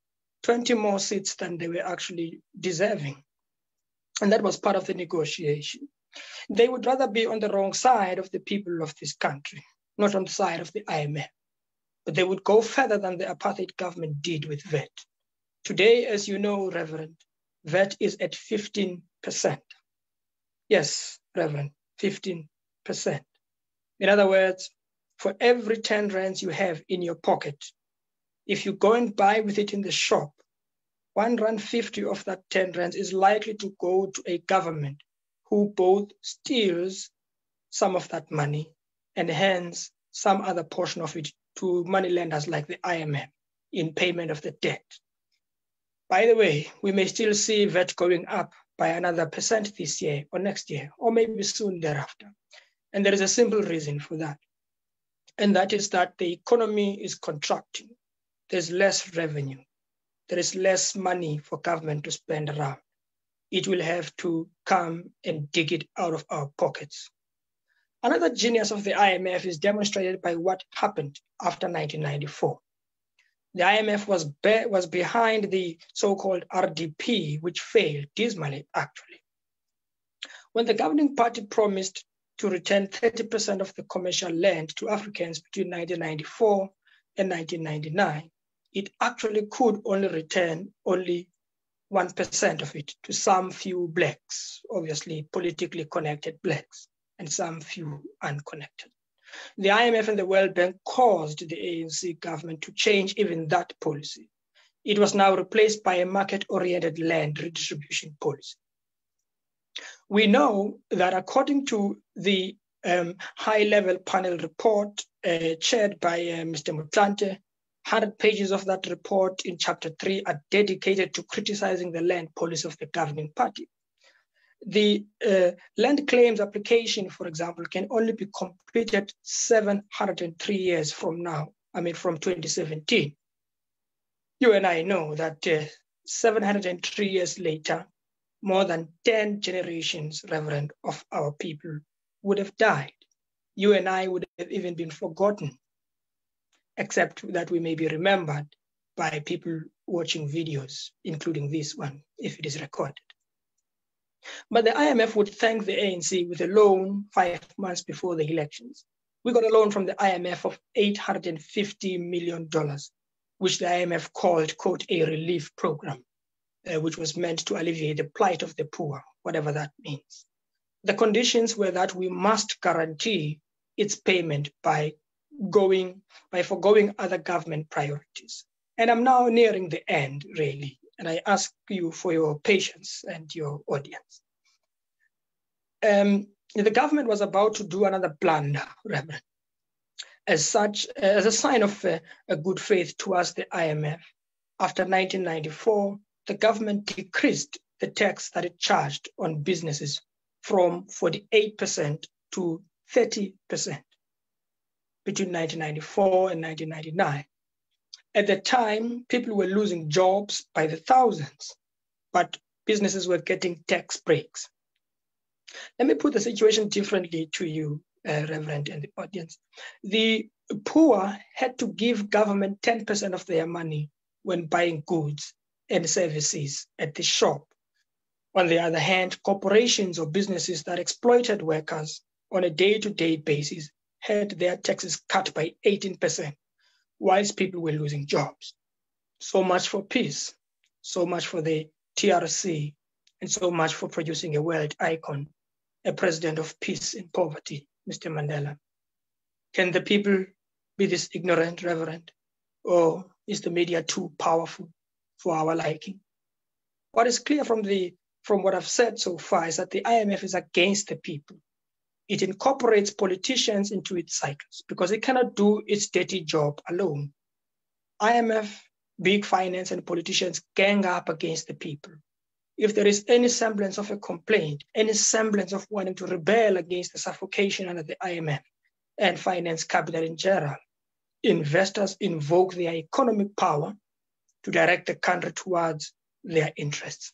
20 more seats than they were actually deserving. And that was part of the negotiation. They would rather be on the wrong side of the people of this country, not on the side of the IMF. But they would go further than the apartheid government did with VAT. Today, as you know, Reverend, VAT is at 15%. Yes, Reverend, 15%. In other words, for every 10 rands you have in your pocket, if you go and buy with it in the shop, one rand 50 of that 10 rands is likely to go to a government who both steals some of that money and hands some other portion of it to money lenders like the IMF in payment of the debt. By the way, we may still see VAT going up by another percent this year or next year, or maybe soon thereafter. And there is a simple reason for that. And that is that the economy is contracting. There's less revenue. There is less money for government to spend around. It will have to come and dig it out of our pockets. Another genius of the IMF is demonstrated by what happened after 1994 the IMF was, be, was behind the so-called RDP, which failed dismally, actually. When the governing party promised to return 30% of the commercial land to Africans between 1994 and 1999, it actually could only return only 1% of it to some few blacks, obviously politically connected blacks, and some few unconnected. The IMF and the World Bank caused the ANC government to change even that policy. It was now replaced by a market oriented land redistribution policy. We know that according to the um, high level panel report uh, chaired by uh, Mr. Motlanthe, 100 pages of that report in chapter 3 are dedicated to criticizing the land policy of the governing party the uh, land claims application, for example, can only be completed 703 years from now, I mean, from 2017. You and I know that uh, 703 years later, more than 10 generations, Reverend, of our people would have died. You and I would have even been forgotten, except that we may be remembered by people watching videos, including this one, if it is recorded. But the IMF would thank the ANC with a loan five months before the elections. We got a loan from the IMF of $850 million, which the IMF called, quote, a relief program, uh, which was meant to alleviate the plight of the poor, whatever that means. The conditions were that we must guarantee its payment by going, by foregoing other government priorities. And I'm now nearing the end, really and I ask you for your patience and your audience. Um, the government was about to do another blunder, Reverend. As such, as a sign of uh, a good faith towards the IMF, after 1994, the government decreased the tax that it charged on businesses from 48% to 30% between 1994 and 1999. At the time, people were losing jobs by the thousands, but businesses were getting tax breaks. Let me put the situation differently to you, uh, Reverend, and the audience. The poor had to give government 10% of their money when buying goods and services at the shop. On the other hand, corporations or businesses that exploited workers on a day to day basis had their taxes cut by 18% whilst people were losing jobs. So much for peace, so much for the TRC, and so much for producing a world icon, a president of peace in poverty, Mr. Mandela. Can the people be this ignorant, Reverend? Or is the media too powerful for our liking? What is clear from the from what I've said so far is that the IMF is against the people it incorporates politicians into its cycles because it cannot do its dirty job alone. IMF, big finance, and politicians gang up against the people. If there is any semblance of a complaint, any semblance of wanting to rebel against the suffocation under the IMF and finance capital in general, investors invoke their economic power to direct the country towards their interests.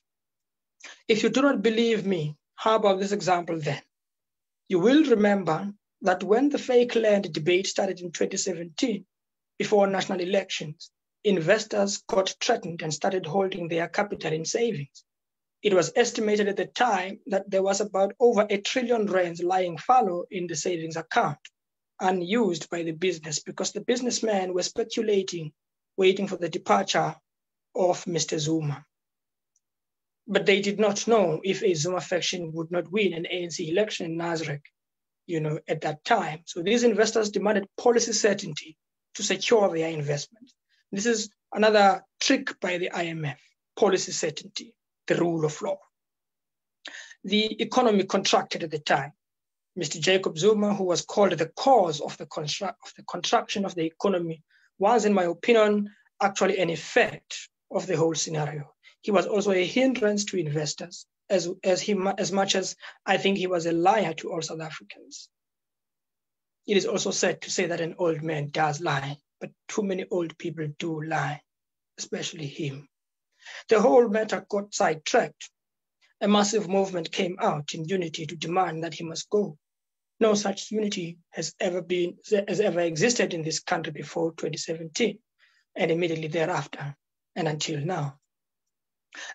If you do not believe me, how about this example then? You will remember that when the fake land debate started in 2017, before national elections, investors got threatened and started holding their capital in savings. It was estimated at the time that there was about over a trillion rands lying fallow in the savings account, unused by the business because the businessmen were speculating, waiting for the departure of Mr. Zuma. But they did not know if a Zuma faction would not win an ANC election in Nasrec, you know, at that time. So these investors demanded policy certainty to secure their investment. This is another trick by the IMF, policy certainty, the rule of law. The economy contracted at the time. Mr. Jacob Zuma, who was called the cause of the, of the contraction of the economy, was, in my opinion, actually an effect of the whole scenario he was also a hindrance to investors, as, as, he, as much as I think he was a liar to all South Africans. It is also said to say that an old man does lie, but too many old people do lie, especially him. The whole matter got sidetracked. A massive movement came out in unity to demand that he must go. No such unity has ever been has ever existed in this country before 2017, and immediately thereafter, and until now.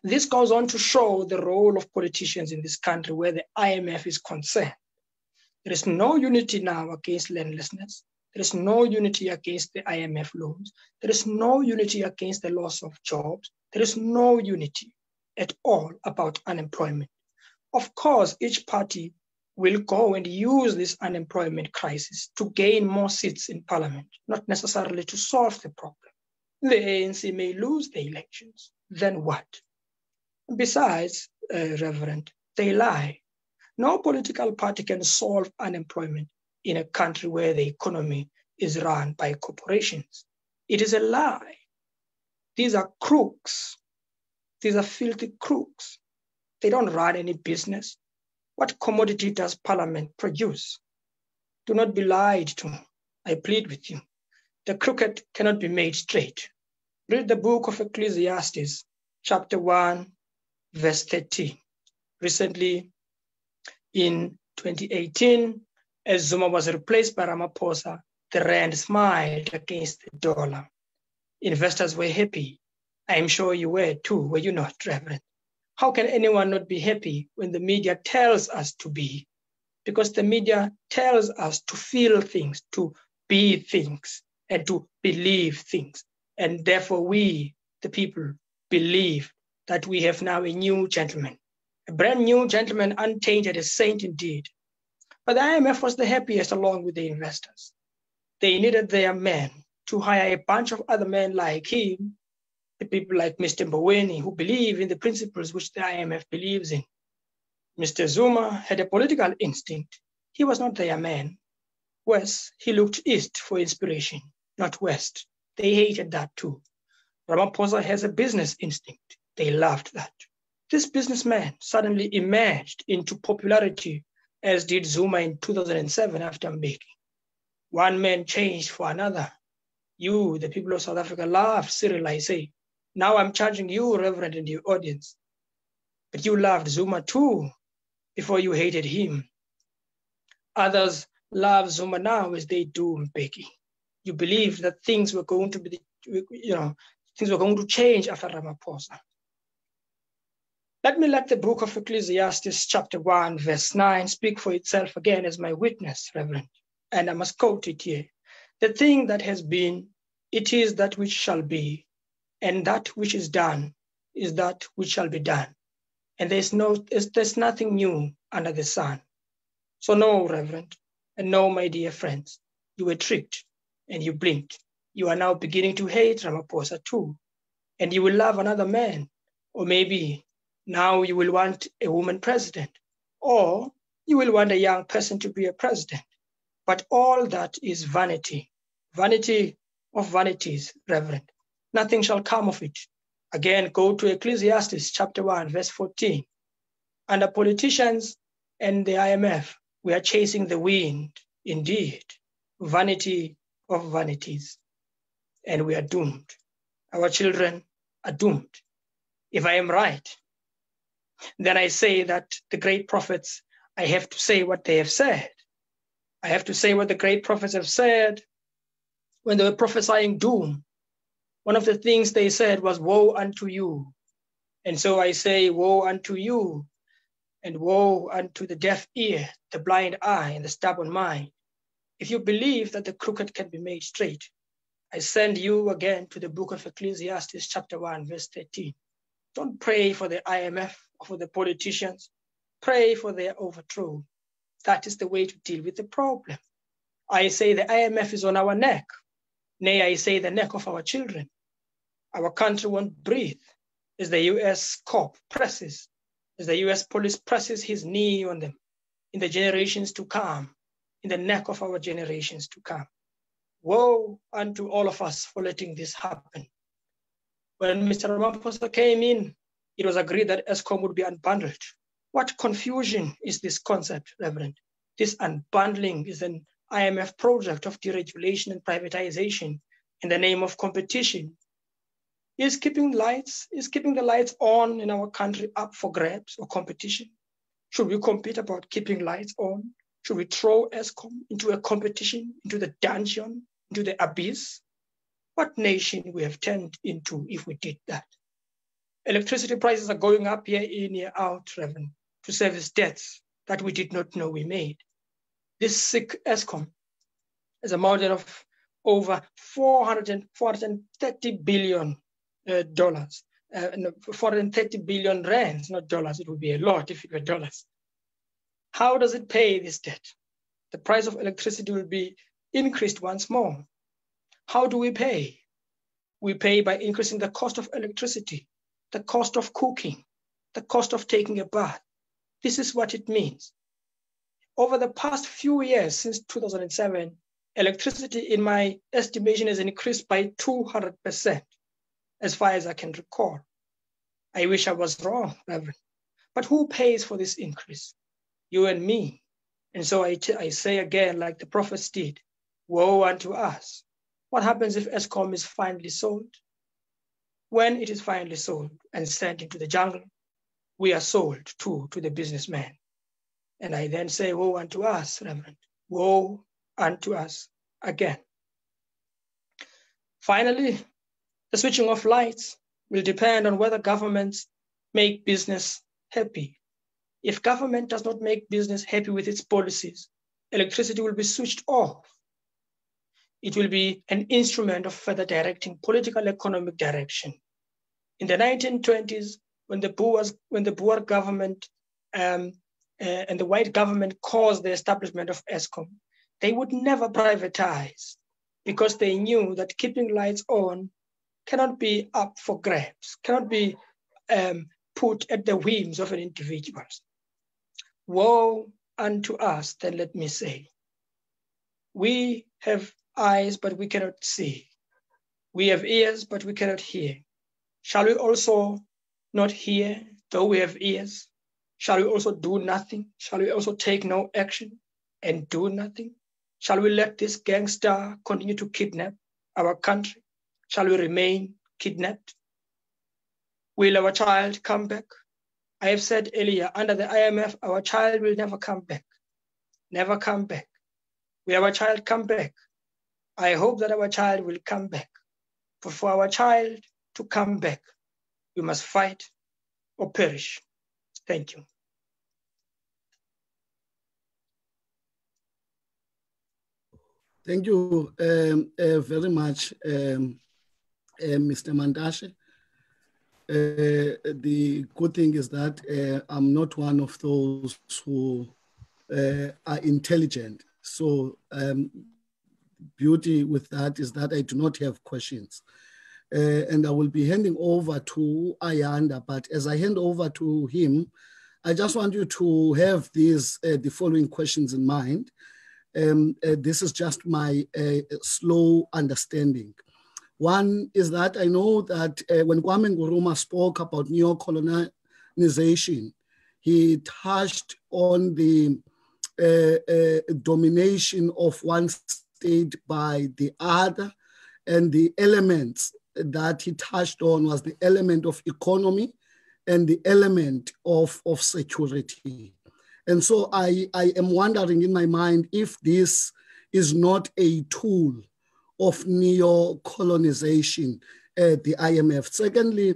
This goes on to show the role of politicians in this country where the IMF is concerned. There is no unity now against landlessness. There is no unity against the IMF loans. There is no unity against the loss of jobs. There is no unity at all about unemployment. Of course, each party will go and use this unemployment crisis to gain more seats in parliament, not necessarily to solve the problem. The ANC may lose the elections. Then what? Besides, uh, Reverend, they lie. No political party can solve unemployment in a country where the economy is run by corporations. It is a lie. These are crooks. These are filthy crooks. They don't run any business. What commodity does Parliament produce? Do not be lied to. I plead with you. The crooked cannot be made straight. Read the book of Ecclesiastes, chapter 1, verse 13. Recently, in 2018, as Zuma was replaced by Ramaphosa, the rand smiled against the dollar. Investors were happy. I am sure you were too, were you not, Reverend? How can anyone not be happy when the media tells us to be? Because the media tells us to feel things, to be things, and to believe things. And therefore, we, the people, believe that we have now a new gentleman, a brand new gentleman, untainted, a saint indeed. But the IMF was the happiest along with the investors. They needed their men to hire a bunch of other men like him, the people like Mr. Mboweni, who believe in the principles which the IMF believes in. Mr. Zuma had a political instinct. He was not their man. Worse, he looked east for inspiration, not west. They hated that too. Ramaphosa has a business instinct. They loved that. This businessman suddenly emerged into popularity, as did Zuma in 2007 after Mbeki. One man changed for another. You, the people of South Africa, love Cyril, I say. Now I'm charging you, Reverend, and your audience. But you loved Zuma too before you hated him. Others love Zuma now as they do Mbeki. You believed that things were going to be, you know, things were going to change after Ramaphosa. Let me let the book of Ecclesiastes, chapter 1, verse 9, speak for itself again as my witness, Reverend and I must quote it here. The thing that has been, it is that which shall be, and that which is done is that which shall be done. And there's no there's nothing new under the sun. So no, Reverend, and no, my dear friends, you were tricked and you blinked. You are now beginning to hate Ramaphosa too. And you will love another man. Or maybe now you will want a woman president. Or you will want a young person to be a president. But all that is vanity, vanity of vanities, Reverend. Nothing shall come of it. Again, go to Ecclesiastes chapter 1, verse 14. Under politicians and the IMF, we are chasing the wind, indeed, vanity of vanities. And we are doomed. Our children are doomed. If I am right, then I say that the great prophets, I have to say what they have said. I have to say what the great prophets have said when they were prophesying doom. One of the things they said was, Woe unto you. And so I say, Woe unto you, and woe unto the deaf ear, the blind eye, and the stubborn mind. If you believe that the crooked can be made straight, I send you again to the book of Ecclesiastes, chapter 1, verse 13. Don't pray for the IMF or for the politicians. Pray for their overthrow. That is the way to deal with the problem. I say the IMF is on our neck. Nay, I say the neck of our children. Our country won't breathe as the US cop presses, as the US police presses his knee on them in the generations to come, in the neck of our generations to come. Woe unto all of us for letting this happen. When Mr. Ramaphosa came in, it was agreed that Eskom would be unbundled. What confusion is this concept, Reverend? This unbundling is an IMF project of deregulation and privatization in the name of competition. Is keeping lights, is keeping the lights on in our country up for grabs or competition? Should we compete about keeping lights on? Should we throw Eskom into a competition, into the dungeon, into the abyss? What nation we have turned into if we did that? Electricity prices are going up year in, year out, Reverend to service debts that we did not know we made. this sick Eskom is a mountain of over 400 and 430 billion uh, dollars, uh, 430 billion rands, not dollars. It would be a lot if it were dollars. How does it pay this debt? The price of electricity will be increased once more. How do we pay? We pay by increasing the cost of electricity, the cost of cooking, the cost of taking a bath. This is what it means. Over the past few years, since 2007, electricity, in my estimation, has increased by 200%, as far as I can recall. I wish I was wrong, Reverend. But who pays for this increase? You and me. And so I, I say again, like the prophets did, woe unto us. What happens if Eskom is finally sold? When it is finally sold and sent into the jungle, we are sold too to the businessman. And I then say, woe unto us, Reverend. Woe unto us again. Finally, the switching off lights will depend on whether governments make business happy. If government does not make business happy with its policies, electricity will be switched off. It will be an instrument of further directing political economic direction. In the 1920s, when the Boers, when the Boer government um, uh, and the white government caused the establishment of Eskom, they would never privatize because they knew that keeping lights on cannot be up for grabs, cannot be um, put at the whims of an individual. Woe unto us, then let me say. We have eyes, but we cannot see. We have ears, but we cannot hear. Shall we also not hear, though we have ears? Shall we also do nothing? Shall we also take no action and do nothing? Shall we let this gangster continue to kidnap our country? Shall we remain kidnapped? Will our child come back? I have said earlier, under the IMF, our child will never come back. Never come back. Will our child come back? I hope that our child will come back. But for our child to come back, we must fight or perish. Thank you. Thank you um, uh, very much, um, uh, Mr. Mantashe. Uh, the good thing is that uh, I'm not one of those who uh, are intelligent. So, um, beauty with that is that I do not have questions. Uh, and I will be handing over to Ayanda. But as I hand over to him, I just want you to have these uh, the following questions in mind. Um, uh, this is just my uh, slow understanding. One is that I know that uh, when Kwame Nkrumah spoke about neo-colonization, he touched on the uh, domination of one state by the other, and the elements that he touched on was the element of economy and the element of, of security. And so I, I am wondering in my mind if this is not a tool of neo-colonization at the IMF. Secondly,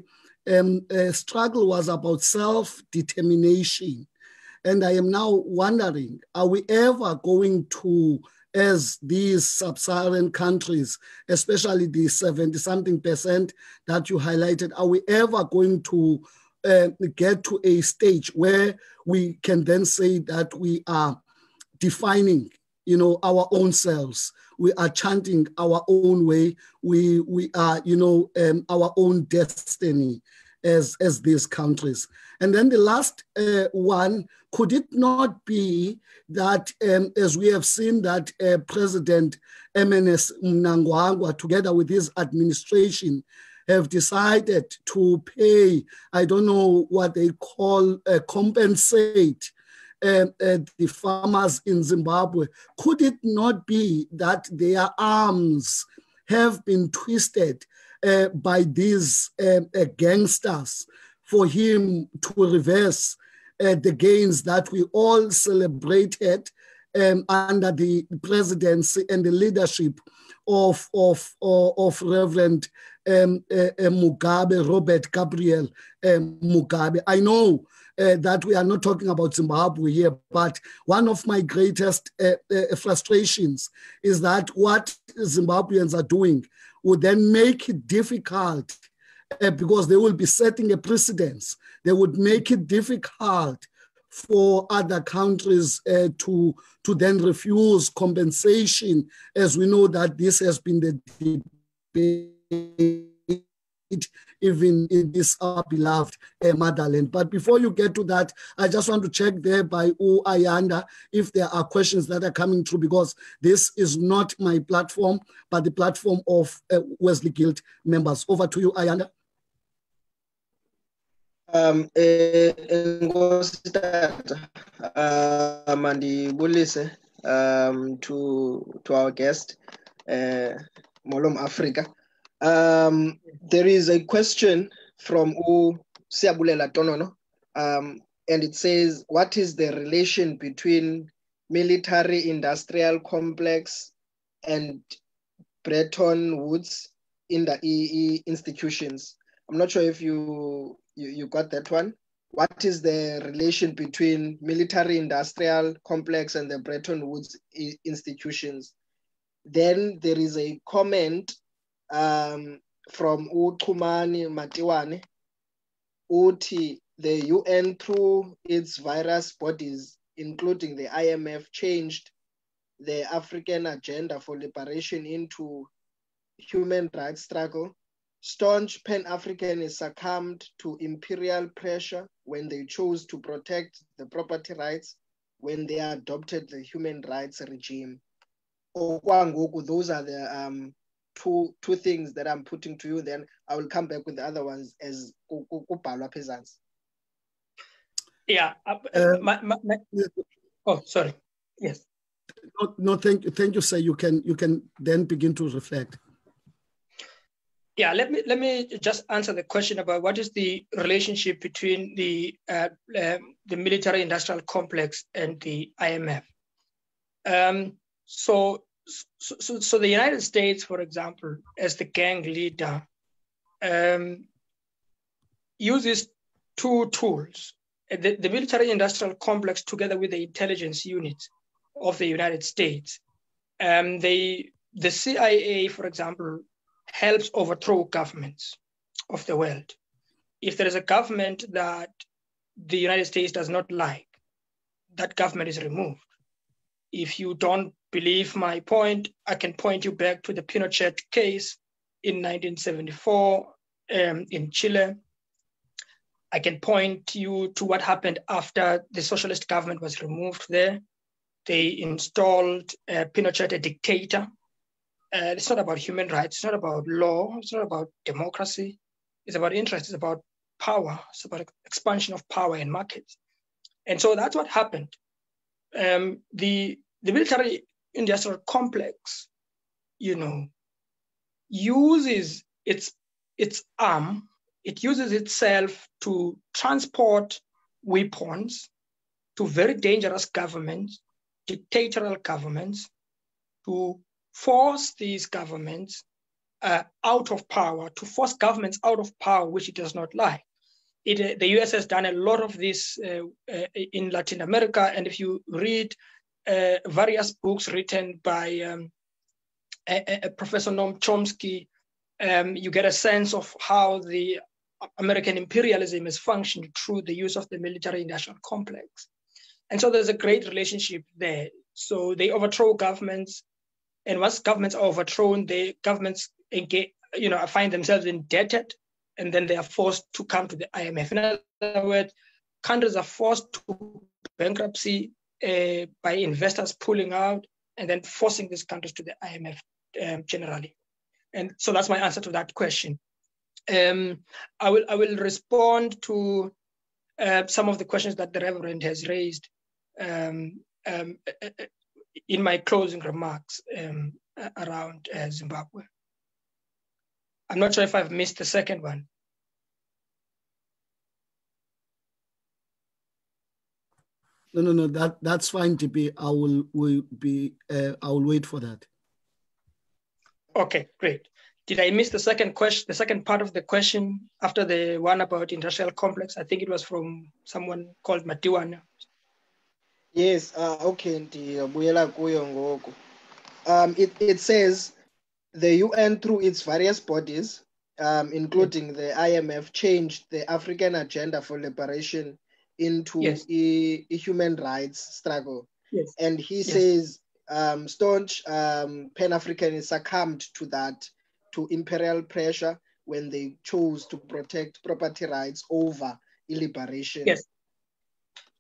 um, struggle was about self-determination. And I am now wondering, are we ever going to as these sub-Saharan countries, especially the 70 something percent that you highlighted, are we ever going to uh, get to a stage where we can then say that we are defining you know our own selves? We are chanting our own way. We we are you know um, our own destiny as as these countries and then the last uh, one could it not be that, um, as we have seen, that uh, President MNS Mnangagwa, together with his administration, have decided to pay, I don't know what they call, uh, compensate uh, uh, the farmers in Zimbabwe. Could it not be that their arms have been twisted uh, by these uh, uh, gangsters for him to reverse uh, the gains that we all celebrated um, under the presidency and the leadership of, of, of, of Reverend um, uh, uh, Mugabe, Robert Gabriel um, Mugabe. I know uh, that we are not talking about Zimbabwe here, but one of my greatest uh, uh, frustrations is that what Zimbabweans are doing would then make it difficult uh, because they will be setting a precedence. They would make it difficult for other countries uh, to, to then refuse compensation, as we know that this has been the debate even in this our beloved uh, motherland. But before you get to that, I just want to check there by U Ayanda if there are questions that are coming through because this is not my platform, but the platform of uh, Wesley Guild members. Over to you, Ayanda. Um, enkosi tata mandibulise um, to to our guest uh, Molom Africa. Um, there is a question from U Siyabulela Tonono, um, and it says, "What is the relation between military-industrial complex and Bretton Woods in the EE institutions?" I'm not sure if you you, you got that one. What is the relation between military industrial complex and the Bretton Woods institutions? Then there is a comment um, from Utumani Matiwane, Uti, the UN through its various bodies, including the IMF, changed the African agenda for liberation into human rights struggle Staunch Pan Africanists succumbed to imperial pressure when they chose to protect the property rights when they adopted the human rights regime. Those are the um, two, two things that I'm putting to you. Then I will come back with the other ones as Kupalwa peasants. Yeah. Uh, uh, my, my, my, oh, sorry. Yes. No, no, thank you. Thank you, sir. You can you can then begin to reflect. Yeah, let me let me just answer the question about what is the relationship between the uh, um, the military industrial complex and the IMF. Um, so, so, so the United States, for example, as the gang leader, um, uses two tools: the, the military industrial complex, together with the intelligence units of the United States. Um, they the CIA, for example, helps overthrow governments of the world. If there is a government that the United States does not like, that government is removed. If you don't believe my point, I can point you back to the Pinochet case in 1974 um, in Chile. I can point you to what happened after the socialist government was removed there. They installed uh, Pinochet, a dictator, uh, it's not about human rights. It's not about law. It's not about democracy. It's about interest. It's about power. It's about expansion of power in markets. And so that's what happened. Um, the the military industrial complex, you know, uses its its arm. It uses itself to transport weapons to very dangerous governments, dictatorial governments, to force these governments uh, out of power, to force governments out of power, which it does not like. It, uh, the US has done a lot of this uh, uh, in Latin America. And if you read uh, various books written by um, a, a Professor Noam Chomsky, um, you get a sense of how the American imperialism has functioned through the use of the military industrial complex. And so there's a great relationship there. So they overthrow governments, and once governments are overthrown, the governments engage, you know, find themselves indebted, and then they are forced to come to the IMF. In other words, countries are forced to bankruptcy uh, by investors pulling out and then forcing these countries to the IMF um, generally. And so that's my answer to that question. Um, I will I will respond to uh, some of the questions that the Reverend has raised um, um, in my closing remarks um, around uh, Zimbabwe. I'm not sure if I've missed the second one. No, no, no. That that's fine, TP. I will will be. Uh, I will wait for that. Okay, great. Did I miss the second question? The second part of the question after the one about industrial complex? I think it was from someone called Matiwana. Yes. Uh, okay. Ndiyabuyela kuyo ngoku. Um, it, it says the UN through its various bodies, um, including the IMF, changed the African agenda for liberation into Yes. a, a human rights struggle. Yes. And he Yes. says um, staunch um, Pan Africanists succumbed to that, to imperial pressure when they chose to protect property rights over liberation. Yes.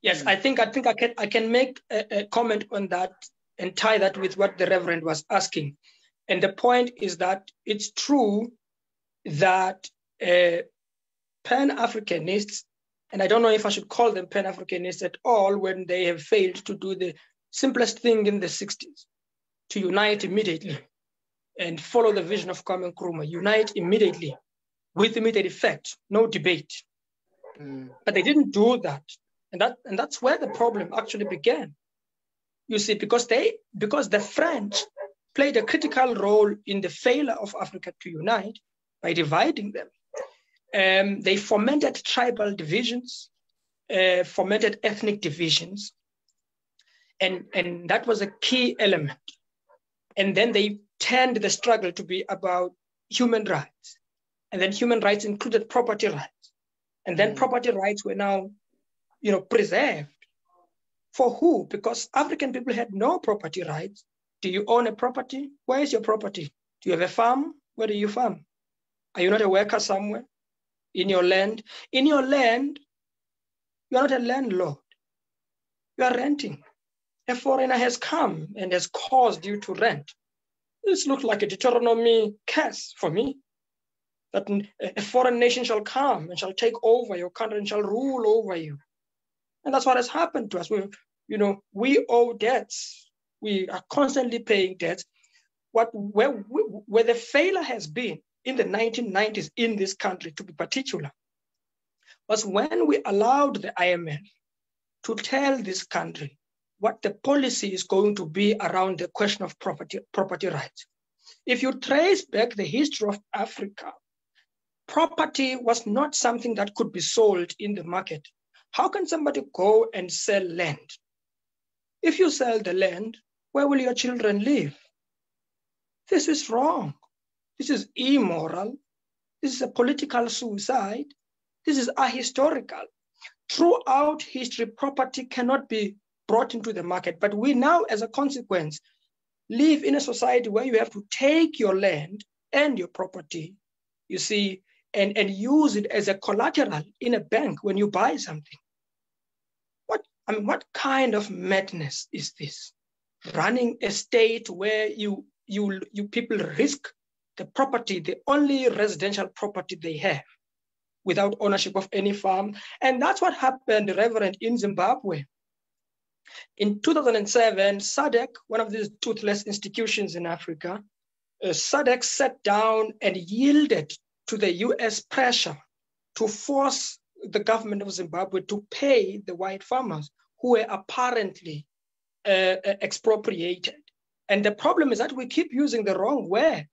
Yes, I think I think I can I can make a, a comment on that and tie that with what the Reverend was asking. And the point is that it's true that uh, Pan Africanists, and I don't know if I should call them Pan Africanists at all, when they have failed to do the simplest thing in the 60s to unite immediately and follow the vision of Kwame Nkrumah, unite immediately with immediate effect, no debate. Mm, But they didn't do that. And that and that's where the problem actually began. You see, because they because the French played a critical role in the failure of Africa to unite by dividing them. Um, they fomented tribal divisions, uh, fomented ethnic divisions, and, and that was a key element. And then they turned the struggle to be about human rights. And then human rights included property rights. And then Mm. property rights were now, you know, preserved. For who? Because African people had no property rights. Do you own a property? Where is your property? Do you have a farm? Where do you farm? Are you not a worker somewhere in your land? In your land, you are not a landlord. You are renting. A foreigner has come and has caused you to rent. This looks like a Deuteronomy curse for me. That a foreign nation shall come and shall take over your country and shall rule over you. And that's what has happened to us. We, you know, we owe debts. We are constantly paying debts. What where where the failure has been in the 1990s in this country, to be particular, was when we allowed the IMF to tell this country what the policy is going to be around the question of property, property rights. If you trace back the history of Africa, property was not something that could be sold in the market. How can somebody go and sell land? If you sell the land, where will your children live? This is wrong. This is immoral. This is a political suicide. This is ahistorical. Throughout history, property cannot be brought into the market. But we now, as a consequence, live in a society where you have to take your land and your property, you see, and, and use it as a collateral in a bank when you buy something. What I mean, what kind of madness is this? Running a state where you you you people risk the property, the only residential property they have, without ownership of any farm. And that's what happened, Reverend, in Zimbabwe. In 2007, SADC, one of these toothless institutions in Africa, uh, SADC sat down and yielded to the US pressure to force the government of Zimbabwe to pay the white farmers who were apparently uh, expropriated. And the problem is that we keep using the wrong word.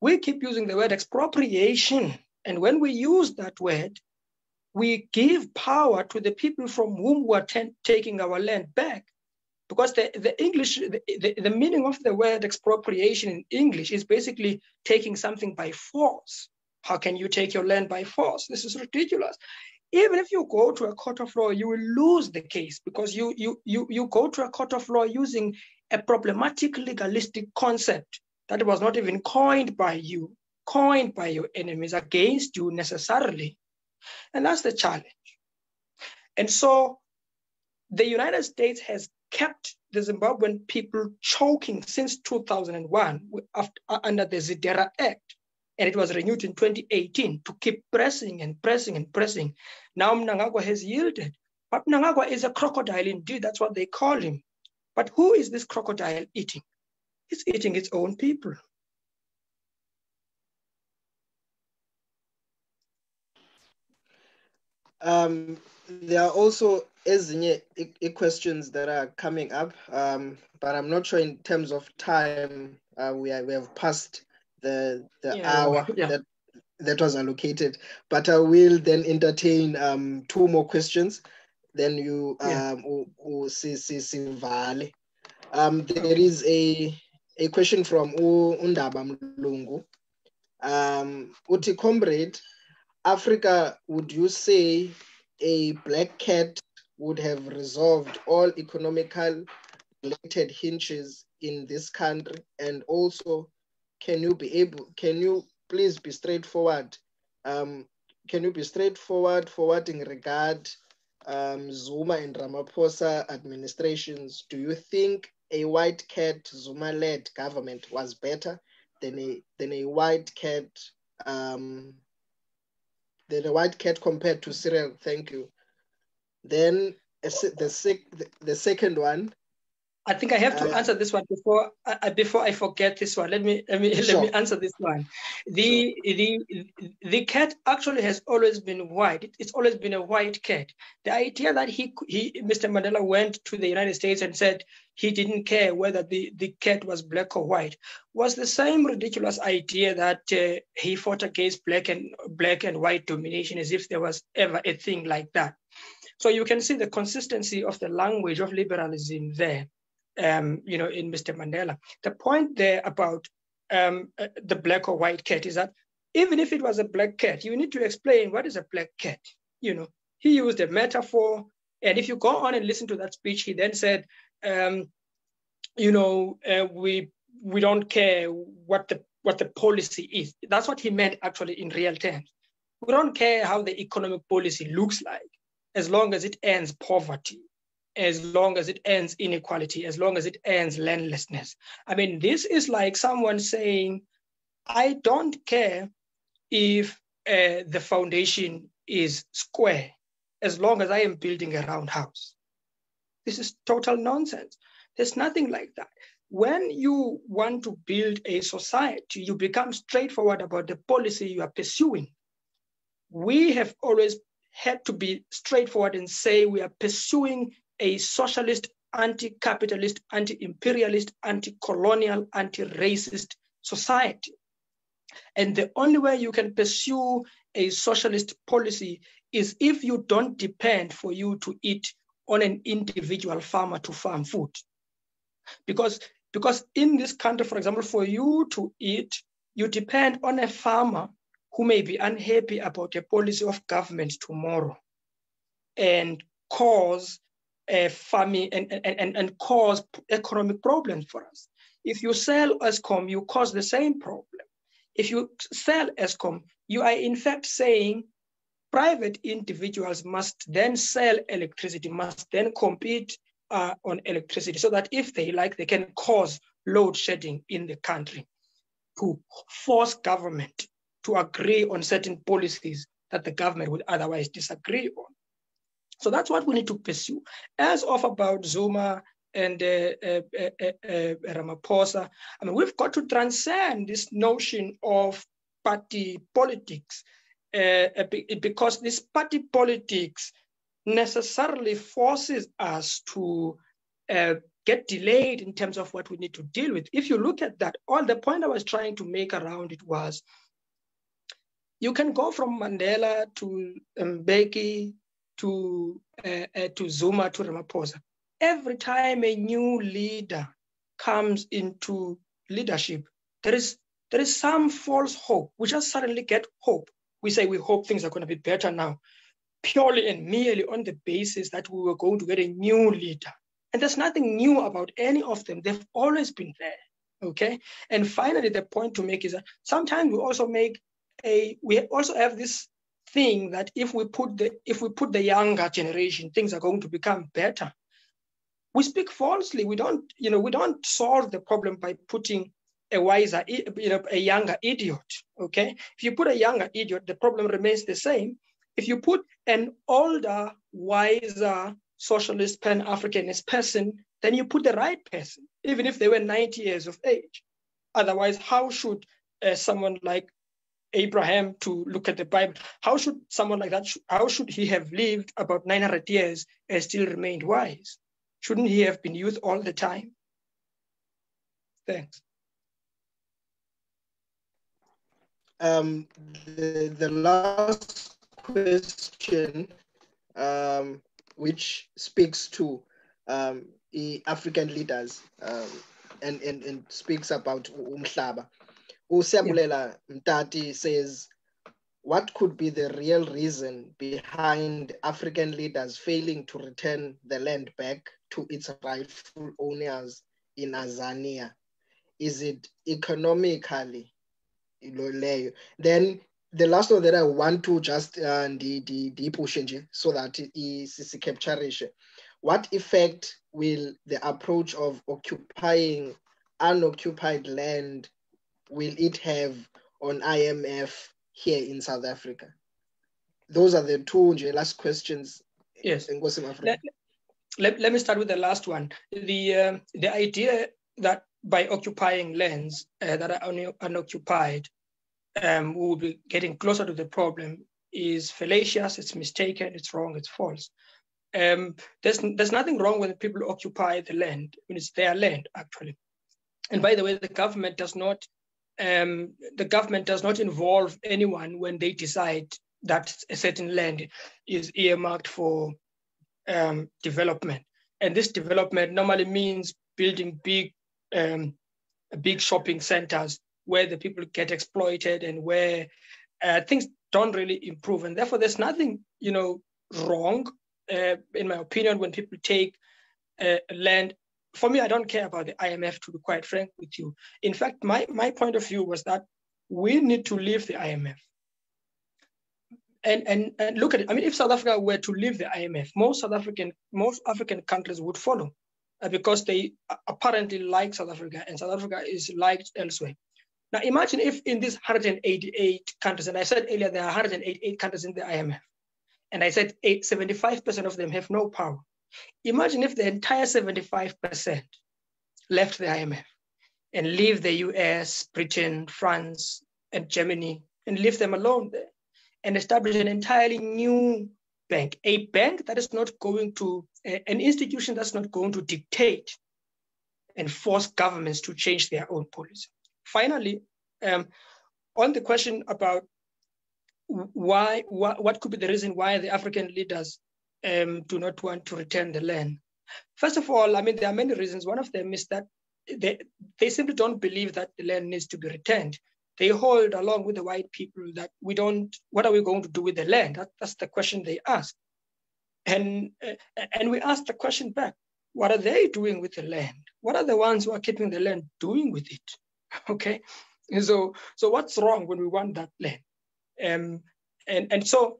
We keep using the word expropriation. And when we use that word, we give power to the people from whom we're ten- taking our land back. Because the, the English, the, the, the meaning of the word expropriation in English is basically taking something by force. How can you take your land by force? This is ridiculous. Even if you go to a court of law, you will lose the case because you, you, you, you go to a court of law using a problematic legalistic concept that was not even coined by you, coined by your enemies against you necessarily. And that's the challenge. And so the United States has kept the Zimbabwean people choking since 2001 after, uh, under the Zidera Act. And it was renewed in 2018 to keep pressing and pressing and pressing. Now Mnangagwa has yielded. But Mnangagwa is a crocodile indeed, that's what they call him. But who is this crocodile eating? It's eating its own people. Um, there are also ezinye questions that are coming up, um, but I'm not sure in terms of time. Uh, we are, we have passed the the Yeah, hour yeah. that that was allocated, but I will then entertain um, two more questions. Then you Yeah. um, u- u- si- si- sivale. Um, there is a a question from U- Undaba Mlungu. Um, Uti comrade, Africa, would you say a black cat would have resolved all economical related hinges in this country? And also, can you be able, can you please be straightforward? Um, can you be straightforward for what in regard um, Zuma and Ramaphosa administrations? Do you think a white cat Zuma-led government was better than a than a white cat um, than a white cat compared to Cyril? Thank you. Then the, the, the second one, I think I have to Uh, answer this one before I, before I forget this one. Let me let me Sure. let me answer this one. The the the cat actually has always been white. It- It's always been a white cat. The idea that he he Mr. Mandela went to the United States and said he didn't care whether the, the cat was black or white was the same ridiculous idea that uh, he fought against black and black and white domination as if there was ever a thing like that. So you can see the consistency of the language of liberalism there um, you know, in Mr. Mandela. The point there about um, uh, the black or white cat is that even if it was a black cat, you need to explain what is a black cat. You know, he used a metaphor, and if you go on and listen to that speech, he then said, um, you know, uh, we we don't care what the what the policy is. That's what he meant actually in real terms. We don't care how the economic policy looks like, as long as it ends poverty as long as it ends inequality, as long as it ends landlessness. I mean, this is like someone saying, I don't care if uh, the foundation is square, as long as I am building a round house. This is total nonsense. There's nothing like that. When you want to build a society, you become straightforward about the policy you are pursuing. We have always had to be straightforward and say we are pursuing a socialist, anti-capitalist, anti-imperialist, anti-colonial, anti-racist society. And the only way you can pursue a socialist policy is if you don't depend for you to eat on an individual farmer to farm food. Because, because in this country, for example, for you to eat, you depend on a farmer who may be unhappy about a policy of government tomorrow and cause a famine and, and, and, and cause economic problems for us. If you sell Eskom, you cause the same problem. If you sell Eskom, you are in fact saying private individuals must then sell electricity, must then compete uh, on electricity so that if they like, they can cause load shedding in the country to force government to agree on certain policies that the government would otherwise disagree on. So that's what we need to pursue. As of about Zuma and uh, uh, uh, uh, Ramaphosa, I mean, we've got to transcend this notion of party politics uh, because this party politics necessarily forces us to uh, get delayed in terms of what we need to deal with. If you look at that, all the point I was trying to make around it was you can go from Mandela to Mbeki to uh, uh, to Zuma to Ramaphosa. Every time a new leader comes into leadership, there is there is some false hope. We just suddenly get hope. We say we hope things are going to be better now, purely and merely on the basis that we were going to get a new leader. And there's nothing new about any of them. They've always been there. Okay. And finally, the point to make is that sometimes we also make a we also have this thing that if we put the if we put the younger generation, things are going to become better. We speak falsely. We don't, you know, we don't solve the problem by putting a wiser, you know, a younger idiot. Okay. If you put a younger idiot, the problem remains the same. If you put an older, wiser, socialist, pan-Africanist person, then you put the right person, even if they were 90 years of age. Otherwise, how should uh, someone like Abraham to look at the Bible, how should someone like that, how should he have lived about 900 years and still remained wise? Shouldn't he have been youth all the time? Thanks. Um, the, the last question, um, which speaks to um, African leaders um, and, and, and speaks about Umhlaba. Usiabulela Mtati says, what could be the real reason behind African leaders failing to return the land back to its rightful owners in Azania? Is it economically? Then the last one that I want to just uh, the the the push so that is capture what effect will the approach of occupying unoccupied land will it have on IMF here in South Africa? Those are the two last questions. Yes. Let, let, let me start with the last one. The, uh, the idea that by occupying lands uh, that are un- unoccupied, um, we will be getting closer to the problem is fallacious, it's mistaken, it's wrong, it's false. Um, there's, there's nothing wrong when people occupy the land, when it's their land, actually. And by the way, the government does not um, the government does not involve anyone when they decide that a certain land is earmarked for um, development. And this development normally means building big, um, big shopping centers where the people get exploited and where uh, things don't really improve. And therefore, there's nothing, you know, wrong, uh, in my opinion, when people take uh, land for me, I don't care about the IMF, to be quite frank with you. In fact, my, my point of view was that we need to leave the IMF. And, and, and look at it. I mean, if South Africa were to leave the IMF, most South African, most African countries would follow uh, because they apparently like South Africa and South Africa is liked elsewhere. Now, imagine if in these 188 countries, and I said earlier there are 188 countries in the IMF, and I said 75% of them have no power. Imagine if the entire 75% left the IMF and leave the US, Britain, France, and Germany and leave them alone there and establish an entirely new bank, a bank that is not going to, an institution that's not going to dictate and force governments to change their own policy. Finally, um, on the question about why, what, what could be the reason why the African leaders um, do not want to return the land. First of all, I mean, there are many reasons. One of them is that they, they simply don't believe that the land needs to be returned. They hold, along with the white people, that we don't, what are we going to do with the land? That, that's the question they ask. And, uh, and we ask the question back, what are they doing with the land? What are the ones who are keeping the land doing with it? *laughs* Okay, and so, so what's wrong when we want that land? Um, and, and so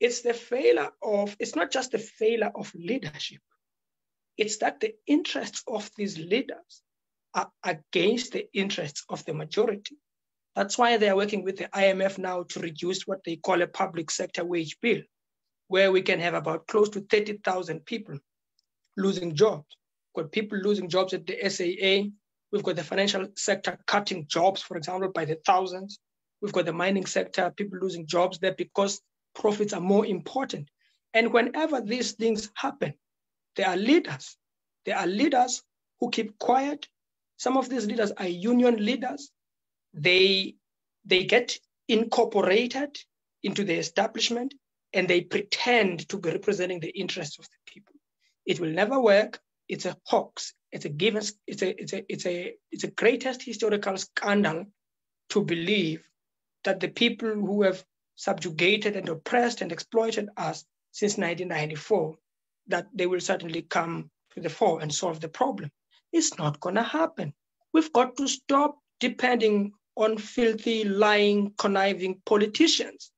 it's the failure of, it's not just the failure of leadership, it's that the interests of these leaders are against the interests of the majority. That's why they are working with the IMF now to reduce what they call a public sector wage bill, where we can have about close to 30,000 people losing jobs. We've got people losing jobs at the SAA. We've got the financial sector cutting jobs, for example, by the thousands. We've got the mining sector, people losing jobs there because profits are more important. And whenever these things happen, there are leaders. There are leaders who keep quiet. Some of these leaders are union leaders. They, they get incorporated into the establishment and they pretend to be representing the interests of the people. It will never work. It's a hoax. It's a given, it's a, it's a, it's a, it's a greatest historical scandal to believe that the people who have subjugated and oppressed and exploited us since 1994, that they will certainly come to the fore and solve the problem. It's not going to happen. We've got to stop depending on filthy, lying, conniving politicians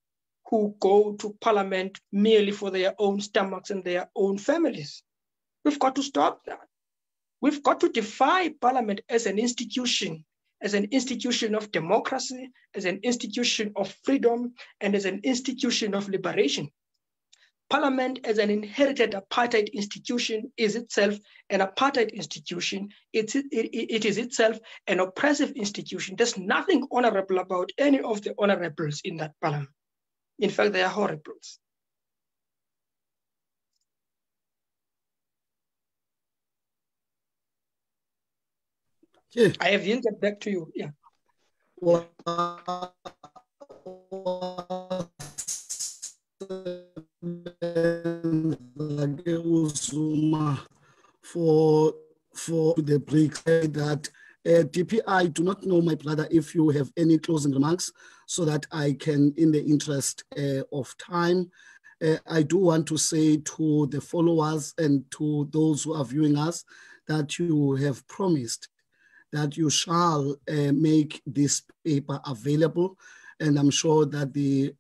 who go to parliament merely for their own stomachs and their own families. We've got to stop that. We've got to defy parliament as an institution as an institution of democracy, as an institution of freedom, and as an institution of liberation. Parliament as an inherited apartheid institution is itself an apartheid institution. It's, it, it, is itself an oppressive institution. There's nothing honorable about any of the honorables in that parliament. In fact, they are horribles. Yeah. I have yielded back to you. Yeah. for for the break that uh, DP, I do not know, my brother, if you have any closing remarks so that I can, in the interest uh, of time, uh, I do want to say to the followers and to those who are viewing us that you have promised that you shall uh, make this paper available. And I'm sure that the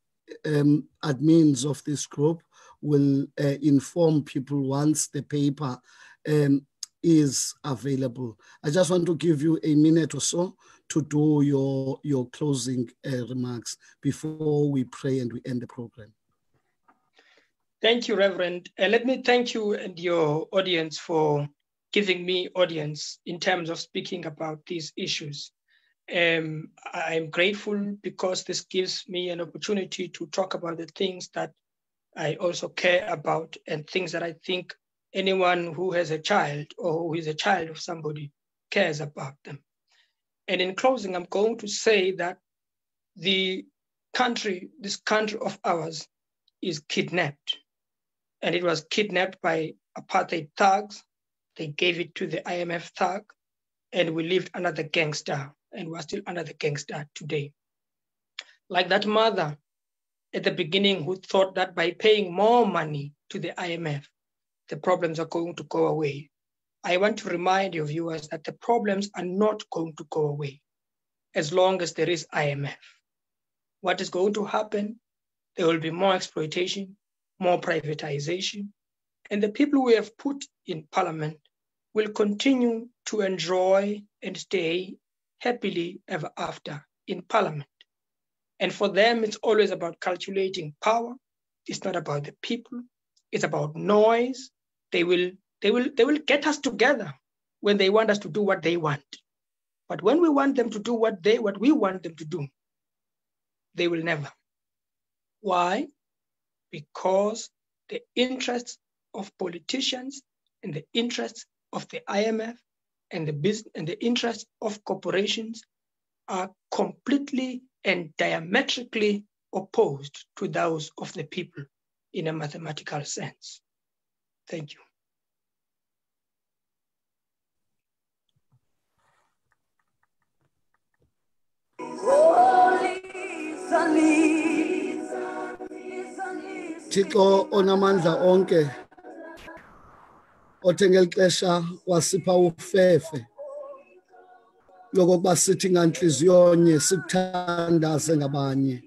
um, admins of this group will uh, inform people once the paper um, is available. I just want to give you a minute or so to do your, your closing uh, remarks before we pray and we end the program. Thank you, Reverend. Uh, let me thank you and your audience for giving me audience in terms of speaking about these issues. Um, I'm grateful because this gives me an opportunity to talk about the things that I also care about and things that I think anyone who has a child or who is a child of somebody cares about them. And in closing, I'm going to say that the country, this country of ours, is kidnapped. And it was kidnapped by apartheid thugs. They gave it to the IMF thug, and we lived under the gangster, and we're still under the gangster today. Like that mother at the beginning who thought that by paying more money to the IMF, the problems are going to go away. I want to remind your viewers that the problems are not going to go away as long as there is IMF. What is going to happen? There will be more exploitation, more privatization, and the people we have put in parliament will continue to enjoy and stay happily ever after in parliament. And for them, it's always about calculating power. It's not about the people. It's about noise. They will, they will, they will get us together when they want us to do what they want. But when we want them to do what they, what we want them to do, they will never. Why? Because the interests of politicians and the interests of the IMF and the business and the interests of corporations are completely and diametrically opposed to those of the people in a mathematical sense. Thank you. Thixo onamandla onke othe ngelixesha wasipha ufefe. Lokokuba sithi ngantliziyonye sikuthandaze ngabanye.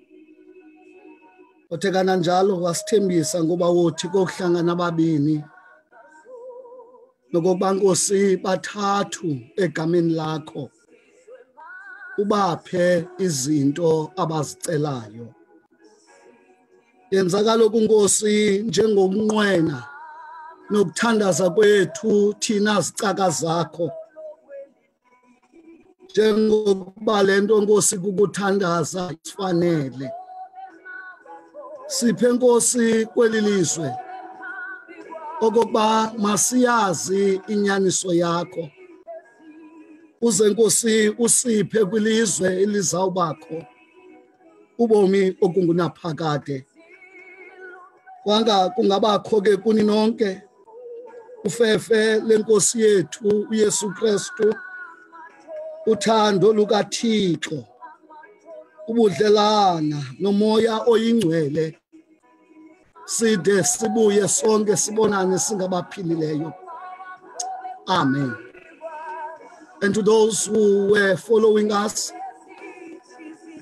Othe kananjalo wasithembisa ngoba wothi kokuhlangana ababini nokokuba nkosi bathathu egameni lakho ubaphe izinto abazicelayo. Yenza kaloku nkosi njengokunqwena nokuthandaza kwethu thina zicaka zakho. Njengokuba le nto nkosi kukuthandaza ifanele siphe nkosi kweli lizwe okokuba masiyazi inyaniso yakho. Uze nkosi usiphe kwilizwe elizawubakho ubomi okungunaphakade. Kwanga kungabakho ke kuni nonke. Ufefe lenkosi yethu uYesu Kristu uthando lukaThixo ubudlelana nomoya oyingcwele side sibuye sonke sibonane singabaphilileyo. Amen. And to those who were following us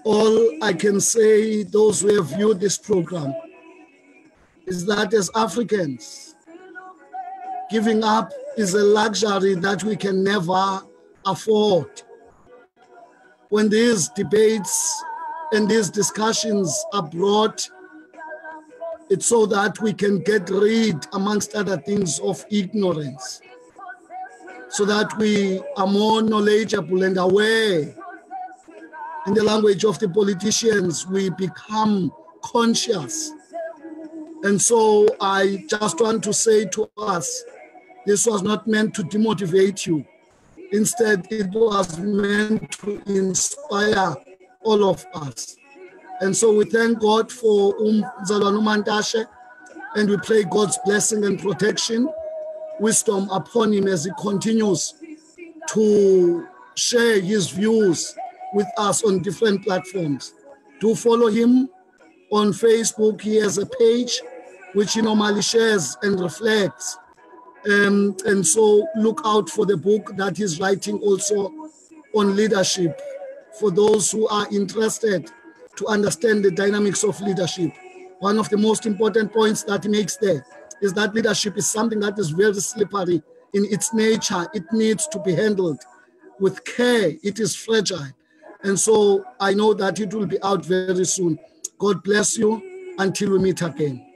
all i can say those who have viewed this program is that as africans giving up is a luxury that we can never afford when these debates and these discussions are brought It's so that we can get rid, amongst other things, of ignorance, so that we are more knowledgeable and aware. In the language of the politicians, we become conscious. And so I just want to say to us this was not meant to demotivate you. Instead, it was meant to inspire all of us. And so we thank God for um, Umantashe and we pray God's blessing and protection, wisdom upon him as he continues to share his views with us on different platforms. Do follow him on Facebook. He has a page which he normally shares and reflects. Um, and so look out for the book that he's writing also on leadership for those who are interested to understand the dynamics of leadership. One of the most important points that he makes there is that leadership is something that is very slippery in its nature. It needs to be handled with care. It is fragile. And so I know that it will be out very soon. God bless you until we meet again.